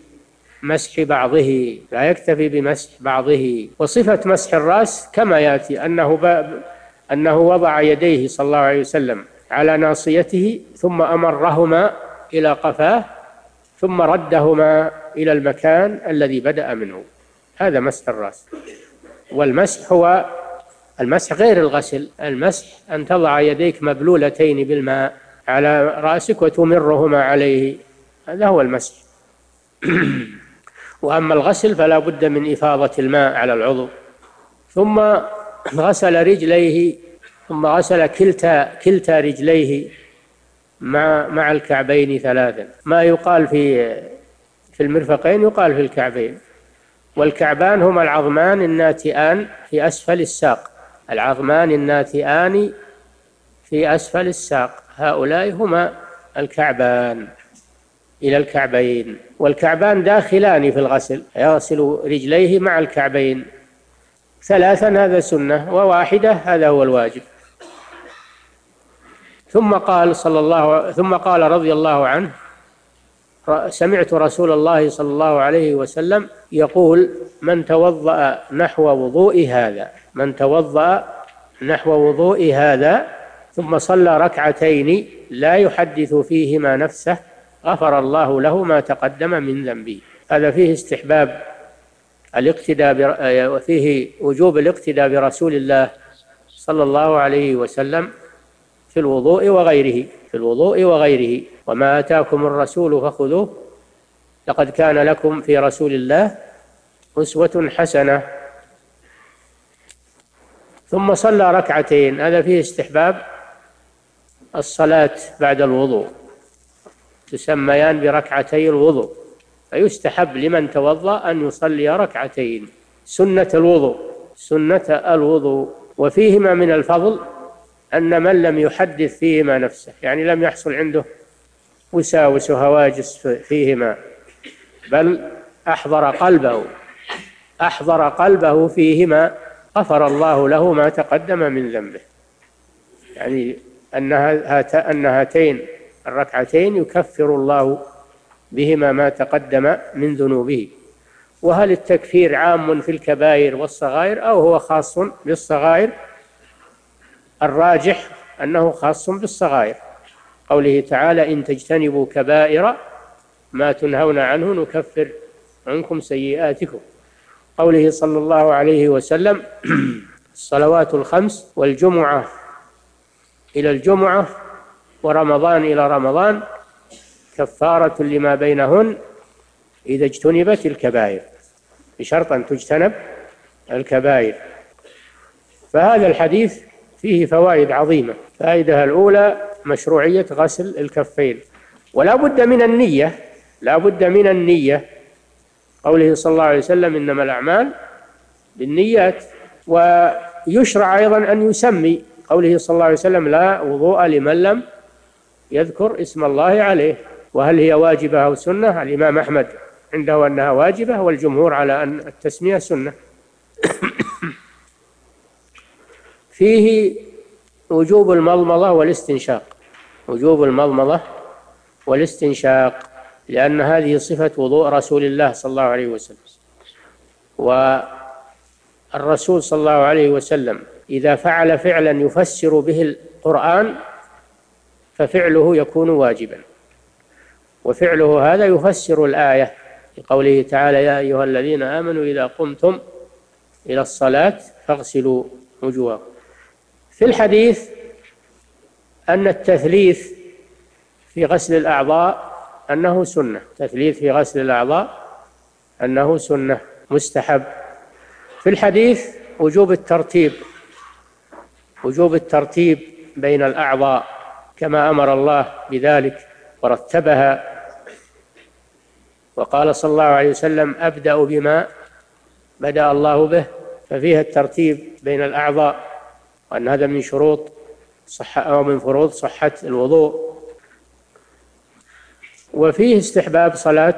بمسح بعضه لا يكتفي بمسح بعضه. وصفة مسح الرأس كما يأتي أنه أنه وضع يديه صلى الله عليه وسلم على ناصيته ثم أمرهما إلى قفاه ثم ردهما إلى المكان الذي بدأ منه. هذا مسح الرأس. والمسح هو المسح غير الغسل. المسح أن تضع يديك مبلولتين بالماء. على رأسك وتمرهما عليه. هذا هو المسح وأما الغسل فلا بد من إفاضة الماء على العضو. ثم غسل رجليه ثم غسل كلتا كلتا رجليه مع مع الكعبين ثلاثا. ما يقال في في المرفقين يقال في الكعبين. والكعبان هما العظمان الناتئان في أسفل الساق. العظمان الناتئان في أسفل الساق. هؤلاء هما الكعبان إلى الكعبين والكعبان داخلان في الغسل يغسل رجليه مع الكعبين. ثلاثا هذا سنة وواحدة هذا هو الواجب. ثم قال صلى الله ثم قال رضي الله عنه سمعت رسول الله صلى الله عليه وسلم يقول من توضأ نحو وضوء هذا من توضأ نحو وضوء هذا ثم صلى ركعتين لا يحدث فيهما نفسه غفر الله له ما تقدم من ذنبه. هذا فيه استحباب الاقتداء وفيه وجوب الاقتداء برسول الله صلى الله عليه وسلم في الوضوء وغيره في الوضوء وغيره. وما آتاكم الرسول فخذوه لقد كان لكم في رسول الله أسوة حسنة. ثم صلى ركعتين هذا فيه استحباب الصلاة بعد الوضوء تسميان بركعتي الوضوء فيستحب لمن توضأ أن يصلي ركعتين سنة الوضوء سنة الوضوء. وفيهما من الفضل أن من لم يحدث فيهما نفسه يعني لم يحصل عنده وساوس وهواجس فيهما بل أحضر قلبه أحضر قلبه فيهما غفر الله له ما تقدم من ذنبه. يعني أن أن هاتين الركعتين يكفر الله بهما ما تقدم من ذنوبه. وهل التكفير عام في الكبائر والصغائر أو هو خاص بالصغائر؟ الراجح أنه خاص بالصغائر. قوله تعالى إن تجتنبوا كبائر ما تنهون عنه نكفر عنكم سيئاتكم. قوله صلى الله عليه وسلم الصلوات الخمس والجمعة إلى الجمعة ورمضان إلى رمضان كفارة لما بينهن إذا اجتنبت الكبائر بشرط أن تجتنب الكبائر. فهذا الحديث فيه فوائد عظيمة. فائدة الأولى مشروعية غسل الكفين. ولا بد من النية لا بد من النية. قوله صلى الله عليه وسلم إنما الأعمال بالنيات. ويشرع أيضا أن يسمي قوله صلى الله عليه وسلم لا وضوء لمن لم يذكر اسم الله عليه. وهل هي واجبة أو سنة؟ الإمام أحمد عنده أنها واجبة والجمهور على أن التسمية سنة. فيه وجوب المضمضة والاستنشاق. وجوب المضمضة والاستنشاق لأن هذه صفة وضوء رسول الله صلى الله عليه وسلم. والرسول صلى الله عليه وسلم إذا فعل فعلا يفسر به القرآن ففعله يكون واجبا. وفعله هذا يفسر الآية لقوله تعالى يا أيها الذين آمنوا إذا قمتم إلى الصلاة فاغسلوا وجوهكم. في الحديث أن التثليث في غسل الأعضاء أنه سنة. تثليث في غسل الأعضاء أنه سنة مستحب. في الحديث وجوب الترتيب. وجوب الترتيب بين الأعضاء كما أمر الله بذلك ورتبها. وقال صلى الله عليه وسلم أبدأ بما بدأ الله به ففيها الترتيب بين الأعضاء وأن هذا من شروط صحة أو من فروض صحة الوضوء. وفيه استحباب صلاة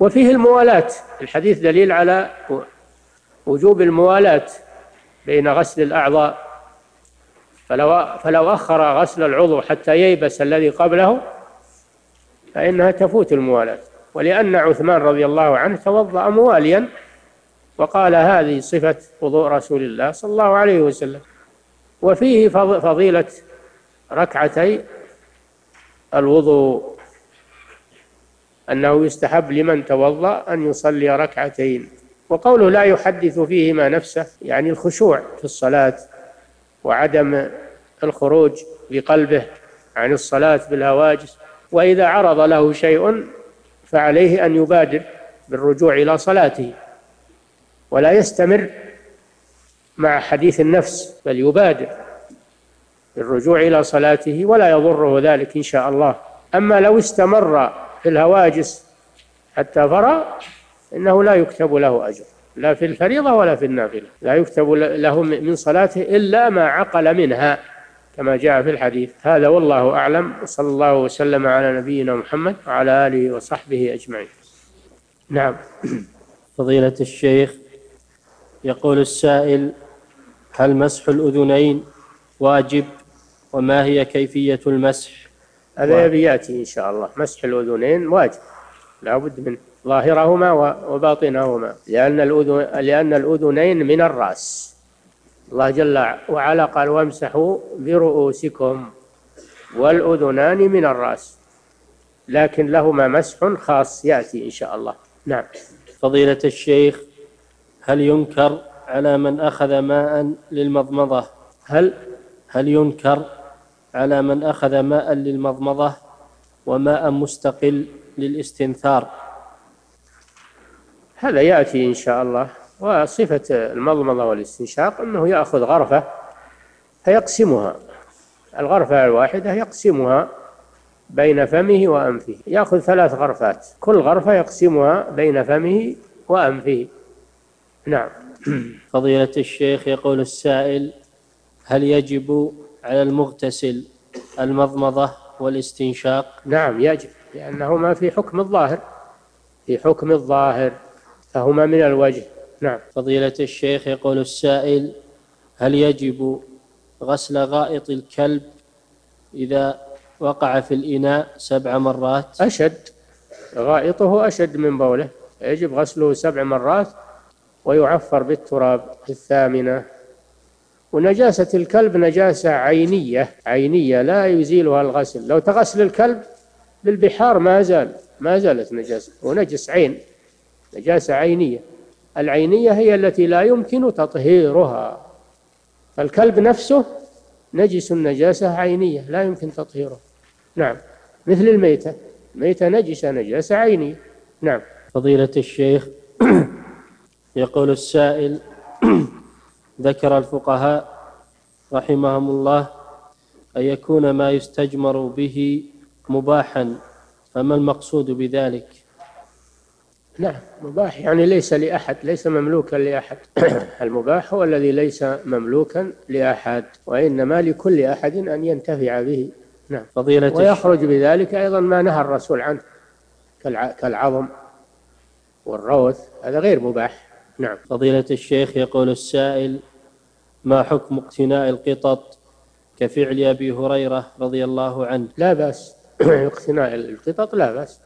وفيه الموالاة الحديث دليل على وجوب الموالاة بين غسل الأعضاء. فلو فلو أخر غسل العضو حتى ييبس الذي قبله فإنها تفوت الموالاة. ولأن عثمان رضي الله عنه توضأ مواليا وقال هذه صفة وضوء رسول الله صلى الله عليه وسلم. وفيه فضيلة ركعتي الوضوء. أنه يستحب لمن توضأ أن يصلي ركعتين. وقوله لا يحدث فيهما نفسه يعني الخشوع في الصلاة. وعدم الخروج بقلبه عن الصلاة بالهواجس وإذا عرض له شيء فعليه أن يبادر بالرجوع إلى صلاته. ولا يستمر مع حديث النفس بل يبادر بالرجوع إلى صلاته ولا يضره ذلك إن شاء الله. أما لو استمر في الهواجس حتى فرغ إنه لا يكتب له أجر. لا في الفريضة ولا في النافلة. لا يكتب له من صلاته إلا ما عقل منها كما جاء في الحديث. هذا والله أعلم. صلى الله وسلم على نبينا محمد وعلى آله وصحبه أجمعين. نعم. فضيلة الشيخ يقول السائل هل مسح الأذنين واجب؟ وما هي كيفية المسح؟ هذا يبي يأتي إن شاء الله. مسح الأذنين واجب لا بد منه. ظاهرهما وباطنهما لأن الأذن لأن الأذنين من الرأس. الله جل وعلا قال وامسحوا برؤوسكم والأذنان من الرأس. لكن لهما مسح خاص يأتي إن شاء الله. نعم. فضيلة الشيخ هل ينكر على من أخذ ماء للمضمضة؟ هل؟ هل ينكر على من أخذ ماء للمضمضة وماء مستقل للاستنثار؟ هذا يأتي إن شاء الله. وصفة المضمضة والاستنشاق أنه يأخذ غرفة فيقسمها. الغرفة الواحدة يقسمها بين فمه وأنفه. يأخذ ثلاث غرفات. كل غرفة يقسمها بين فمه وأنفه. نعم. فضيلة الشيخ يقول السائل هل يجب على المغتسل المضمضة والاستنشاق؟ نعم يجب لأنهما في حكم الظاهر. في حكم الظاهر فهما من الوجه. نعم. فضيلة الشيخ يقول السائل هل يجب غسل غائط الكلب إذا وقع في الإناء سبع مرات؟ أشد. غائطه أشد من بوله. يجب غسله سبع مرات ويعفر بالتراب في الثامنة. ونجاسة الكلب نجاسة عينية عينية لا يزيلها الغسل. لو تغسل الكلب بالبحار ما زال ما زالت نجاسة. ونجس عين. نجاسة عينية. العينية هي التي لا يمكن تطهيرها. فالكلب نفسه نجس نجاسة عينية لا يمكن تطهيره. نعم. مثل الميتة. ميتة نجسة نجاسة عينية. نعم. فضيلة الشيخ يقول السائل ذكر الفقهاء رحمهم الله أن يكون ما يستجمر به مباحا فما المقصود بذلك؟ نعم مباح. يعني ليس لأحد ليس مملوكا لأحد. المباح هو الذي ليس مملوكا لأحد وإنما لكل أحد أن ينتفع به. نعم. فضيلة ويخرج بذلك أيضا ما نهى الرسول عنه كالعظم والروث. هذا غير مباح. نعم. فضيلة الشيخ يقول السائل ما حكم اقتناء القطط كفعل أبي هريرة رضي الله عنه؟ لا بأس. اقتناء القطط لا بأس.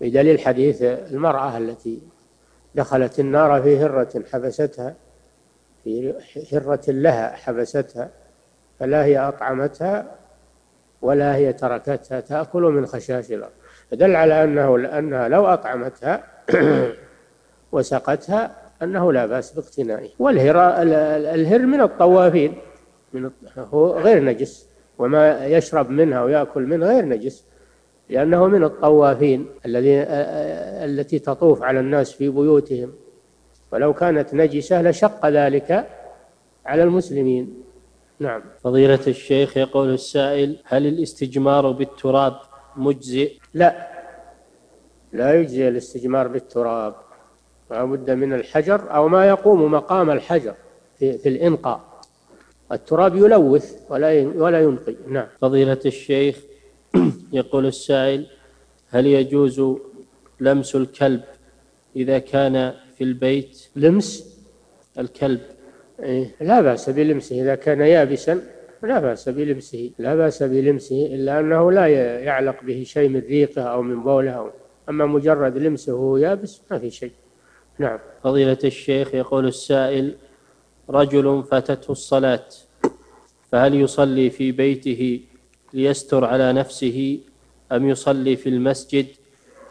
بدليل حديث المرأة التي دخلت النار في هرة حبستها في هرة لها حبستها فلا هي أطعمتها ولا هي تركتها تأكل من خشاش الأرض. فدل على أنه لأنها لو أطعمتها وسقتها أنه لا بأس باقتنائه. والهر الهر من الطوافين من هو غير نجس وما يشرب منها ويأكل منها غير نجس. لأنه من الطوافين الذي التي تطوف على الناس في بيوتهم. ولو كانت نجسة لشق ذلك على المسلمين. نعم. فضيلة الشيخ يقول السائل هل الاستجمار بالتراب مجزئ؟ لا. لا يجزي الاستجمار بالتراب. لا بد من الحجر أو ما يقوم مقام الحجر في, في الإنقاء. التراب يلوث ولا ولا ينقي. نعم. فضيلة الشيخ يقول السائل هل يجوز لمس الكلب إذا كان في البيت؟ لمس؟ الكلب. إيه لا بأس بلمسه. إذا كان يابسا لا بأس بلمسه. لا بأس بلمسه إلا أنه لا يعلق به شيء من ريقه أو من بوله. أو أما مجرد لمسه وهو يابس ما في شيء. نعم. فضيلة الشيخ يقول السائل رجل فاتته الصلاة فهل يصلي في بيته ليستر على نفسه أم يصلي في المسجد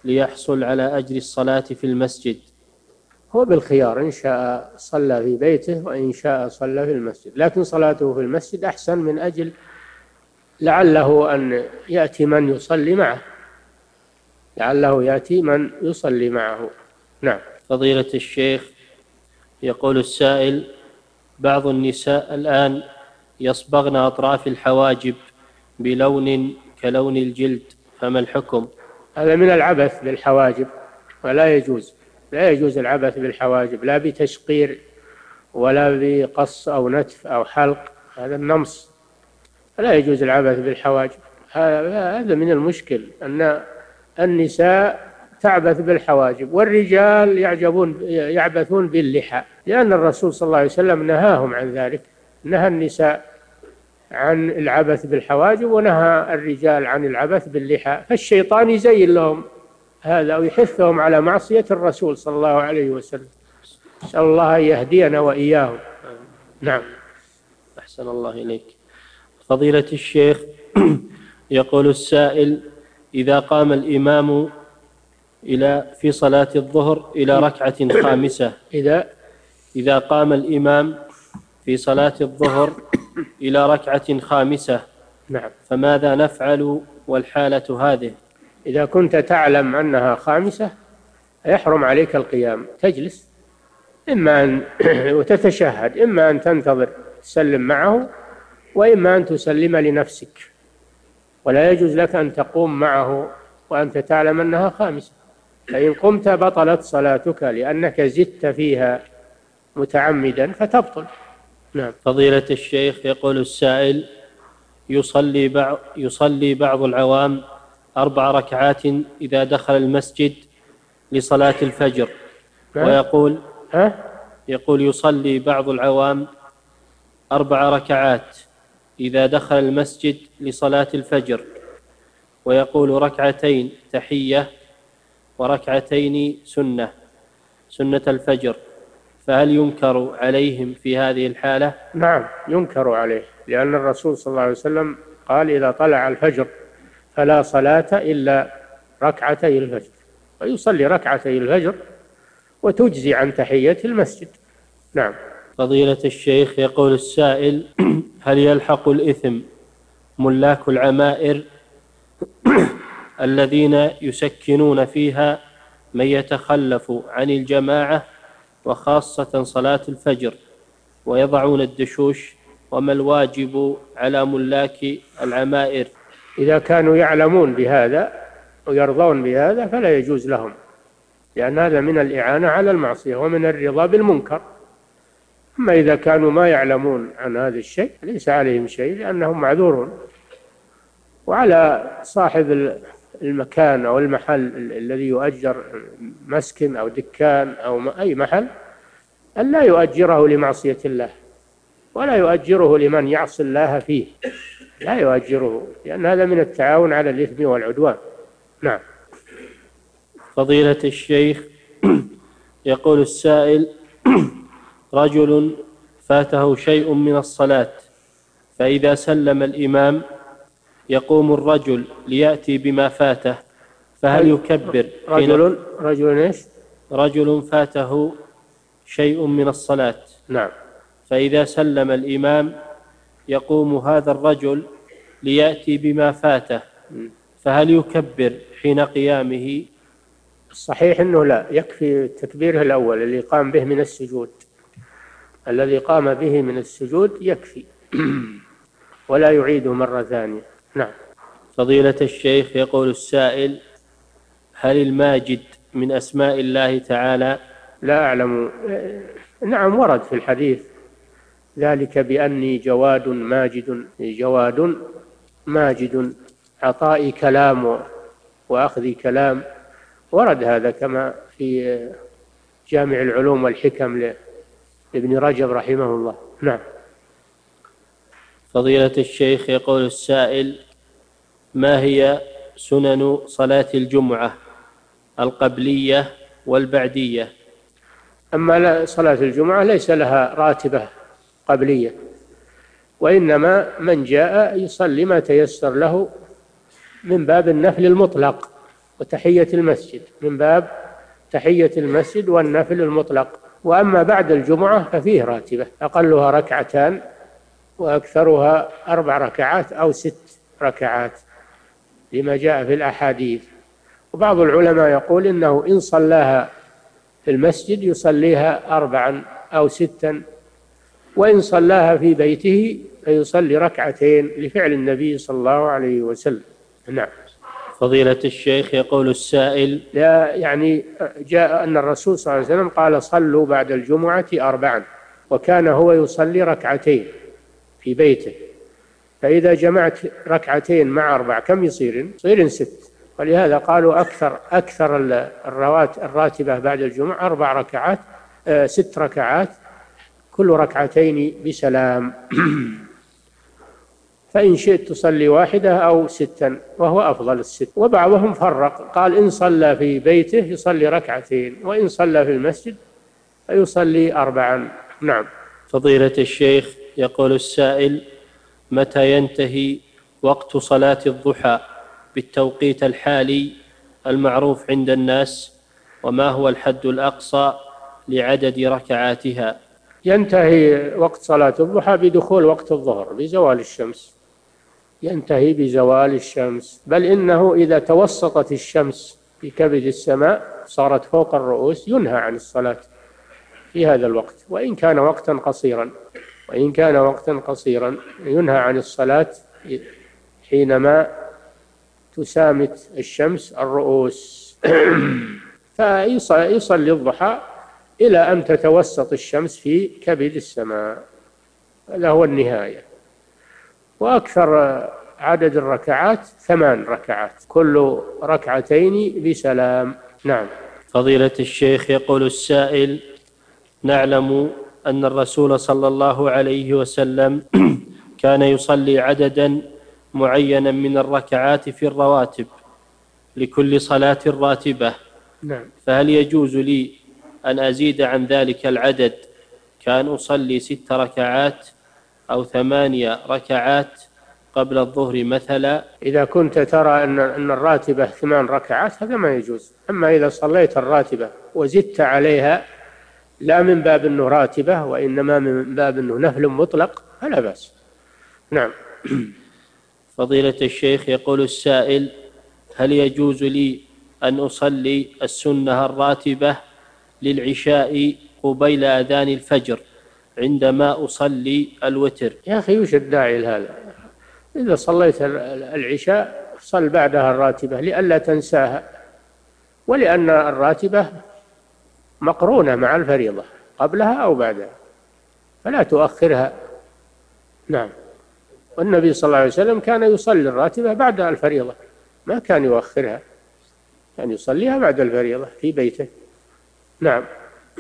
ليحصل على أجر الصلاة في المسجد. هو بالخيار إن شاء صلى في بيته وإن شاء صلى في المسجد. لكن صلاته في المسجد أحسن من أجل لعله أن يأتي من يصلي معه. لعله يأتي من يصلي معه. نعم. فضيلة الشيخ يقول السائل بعض النساء الآن يصبغن أطراف الحواجب. بلون كلون الجلد فما الحكم؟ هذا من العبث بالحواجب ولا يجوز لا يجوز العبث بالحواجب لا بتشقير ولا بقص أو نتف أو حلق هذا النمص. لا يجوز العبث بالحواجب. هذا من المشكل أن النساء تعبث بالحواجب والرجال يعجبون يعبثون باللحى لأن الرسول صلى الله عليه وسلم نهاهم عن ذلك نهى النساء عن العبث بالحواجب ونهى الرجال عن العبث باللحى فالشيطان يزين لهم هذا ويحثهم على معصية الرسول صلى الله عليه وسلم. نسأل الله أن يهدينا وإياهم. نعم. أحسن الله إليك. فضيلة الشيخ يقول السائل إذا قام الإمام إلى في صلاة الظهر إلى ركعة خامسة إذا؟ إذا قام الإمام في صلاة الظهر إلى ركعة خامسة. نعم. فماذا نفعل والحالة هذه؟ إذا كنت تعلم أنها خامسة يحرم عليك القيام. تجلس. إما أن وتتشهد. إما أن تنتظر تسلم معه وإما أن تسلم لنفسك. ولا يجوز لك أن تقوم معه وأنت تعلم أنها خامسة. فإن قمت بطلت صلاتك لأنك زدت فيها متعمدا فتبطل. نعم فضيلة الشيخ يقول السائل يصلي بعض يصلي بعض العوام أربع ركعات إذا دخل المسجد لصلاة الفجر نعم. ويقول ها؟ يقول يصلي بعض العوام أربع ركعات إذا دخل المسجد لصلاة الفجر ويقول ركعتين تحية وركعتين سنة سنة الفجر فهل ينكر عليهم في هذه الحالة؟ نعم ينكر عليه لأن الرسول صلى الله عليه وسلم قال إذا طلع الفجر فلا صلاة إلا ركعتي الفجر ويصلي ركعتي الفجر وتجزي عن تحية المسجد نعم فضيلة الشيخ يقول السائل هل يلحق الإثم ملاك العمائر الذين يسكنون فيها من يتخلف عن الجماعة وخاصة صلاة الفجر ويضعون الدشوش وما الواجب على ملاك العمائر. إذا كانوا يعلمون بهذا ويرضون بهذا فلا يجوز لهم لأن هذا من الإعانة على المعصية ومن الرضا بالمنكر. أما إذا كانوا ما يعلمون عن هذا الشيء ليس عليهم شيء لأنهم معذورون. وعلى صاحب المكان أو المحل الذي يؤجر مسكن أو دكان أو أي محل أن لا يؤجره لمعصية الله ولا يؤجره لمن يعصي الله فيه. لا يؤجره لأن هذا من التعاون على الإثم والعدوان. نعم. فضيلة الشيخ يقول السائل رجل فاته شيء من الصلاة فإذا سلم الإمام يقوم الرجل ليأتي بما فاته فهل يكبر؟ رجل رجل إيش؟ رجل فاته شيء من الصلاة. نعم. فإذا سلم الإمام يقوم هذا الرجل ليأتي بما فاته. فهل يكبر حين قيامه؟ الصحيح أنه لا يكفي تكبيره الأول اللي قام به من السجود. الذي قام به من السجود يكفي. ولا يعيده مرة ثانية. نعم. فضيلة الشيخ يقول السائل هل الماجد من أسماء الله تعالى؟ لا أعلم. نعم ورد في الحديث ذلك بأني جواد ماجد جواد ماجد عطائي كلام وأخذي كلام. ورد هذا كما في جامع العلوم والحكم لابن رجب رحمه الله. نعم. فضيلة الشيخ يقول السائل ما هي سنن صلاة الجمعة القبلية والبعدية؟ أما صلاة الجمعة ليس لها راتبة قبلية وإنما من جاء يصلي ما تيسر له من باب النفل المطلق وتحية المسجد من باب تحية المسجد والنفل المطلق. وأما بعد الجمعة ففيه راتبة أقلها ركعتان وأكثرها أربع ركعات أو ست ركعات لما جاء في الأحاديث. وبعض العلماء يقول إنه إن صلاها في المسجد يصليها أربعا أو ستا وإن صلاها في بيته فيصلي ركعتين لفعل النبي صلى الله عليه وسلم. نعم. فضيلة الشيخ يقول السائل لا يعني جاء أن الرسول صلى الله عليه وسلم قال صلوا بعد الجمعة أربعا وكان هو يصلي ركعتين. في بيته. فإذا جمعت ركعتين مع أربع كم يصير؟ يصير ست. ولهذا قالوا أكثر أكثر الروات الراتبة بعد الجمعة أربع ركعات آه ست ركعات كل ركعتين بسلام. فإن شئت تصلي واحدة أو ستا وهو أفضل الست. وبعضهم فرق قال إن صلى في بيته يصلي ركعتين وإن صلى في المسجد فيصلي أربعا. نعم. فضيلة الشيخ يقول السائل متى ينتهي وقت صلاة الضحى بالتوقيت الحالي المعروف عند الناس؟ وما هو الحد الأقصى لعدد ركعاتها؟ ينتهي وقت صلاة الضحى بدخول وقت الظهر بزوال الشمس. ينتهي بزوال الشمس. بل إنه إذا توسطت الشمس في كبد السماء صارت فوق الرؤوس ينهى عن الصلاة في هذا الوقت وإن كان وقتا قصيرا. وإن كان وقتا قصيرا ينهى عن الصلاة حينما تسامت الشمس الرؤوس. فيصلي الضحى إلى أن تتوسط الشمس في كبد السماء. هذا هو النهاية. وأكثر عدد الركعات ثمان ركعات كل ركعتين بسلام. نعم. فضيلة الشيخ يقول السائل نعلم أن الرسول صلى الله عليه وسلم كان يصلي عددا معينا من الركعات في الرواتب لكل صلاة راتبة. نعم. فهل يجوز لي أن أزيد عن ذلك العدد كأن أصلي ست ركعات أو ثمانية ركعات قبل الظهر مثلا؟ إذا كنت ترى أن أن الراتبة ثمان ركعات هذا ما يجوز. أما إذا صليت الراتبة وزدت عليها لا من باب أنه راتبة وإنما من باب أنه نفل مطلق فلا بأس. نعم. فضيلة الشيخ يقول السائل هل يجوز لي أن أصلي السنة الراتبة للعشاء قبيل أذان الفجر عندما أصلي الوتر؟ يا أخي وش الداعي لهذا؟ إذا صليت العشاء صل بعدها الراتبة لئلا تنساها. ولأن الراتبة مقرونة مع الفريضة قبلها أو بعدها فلا تؤخرها. نعم. والنبي صلى الله عليه وسلم كان يصلي الراتبة بعد الفريضة ما كان يؤخرها كان يصليها بعد الفريضة في بيته. نعم.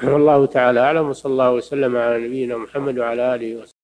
والله تعالى أعلم وصلى الله وسلم على نبينا محمد وعلى آله وصحبه.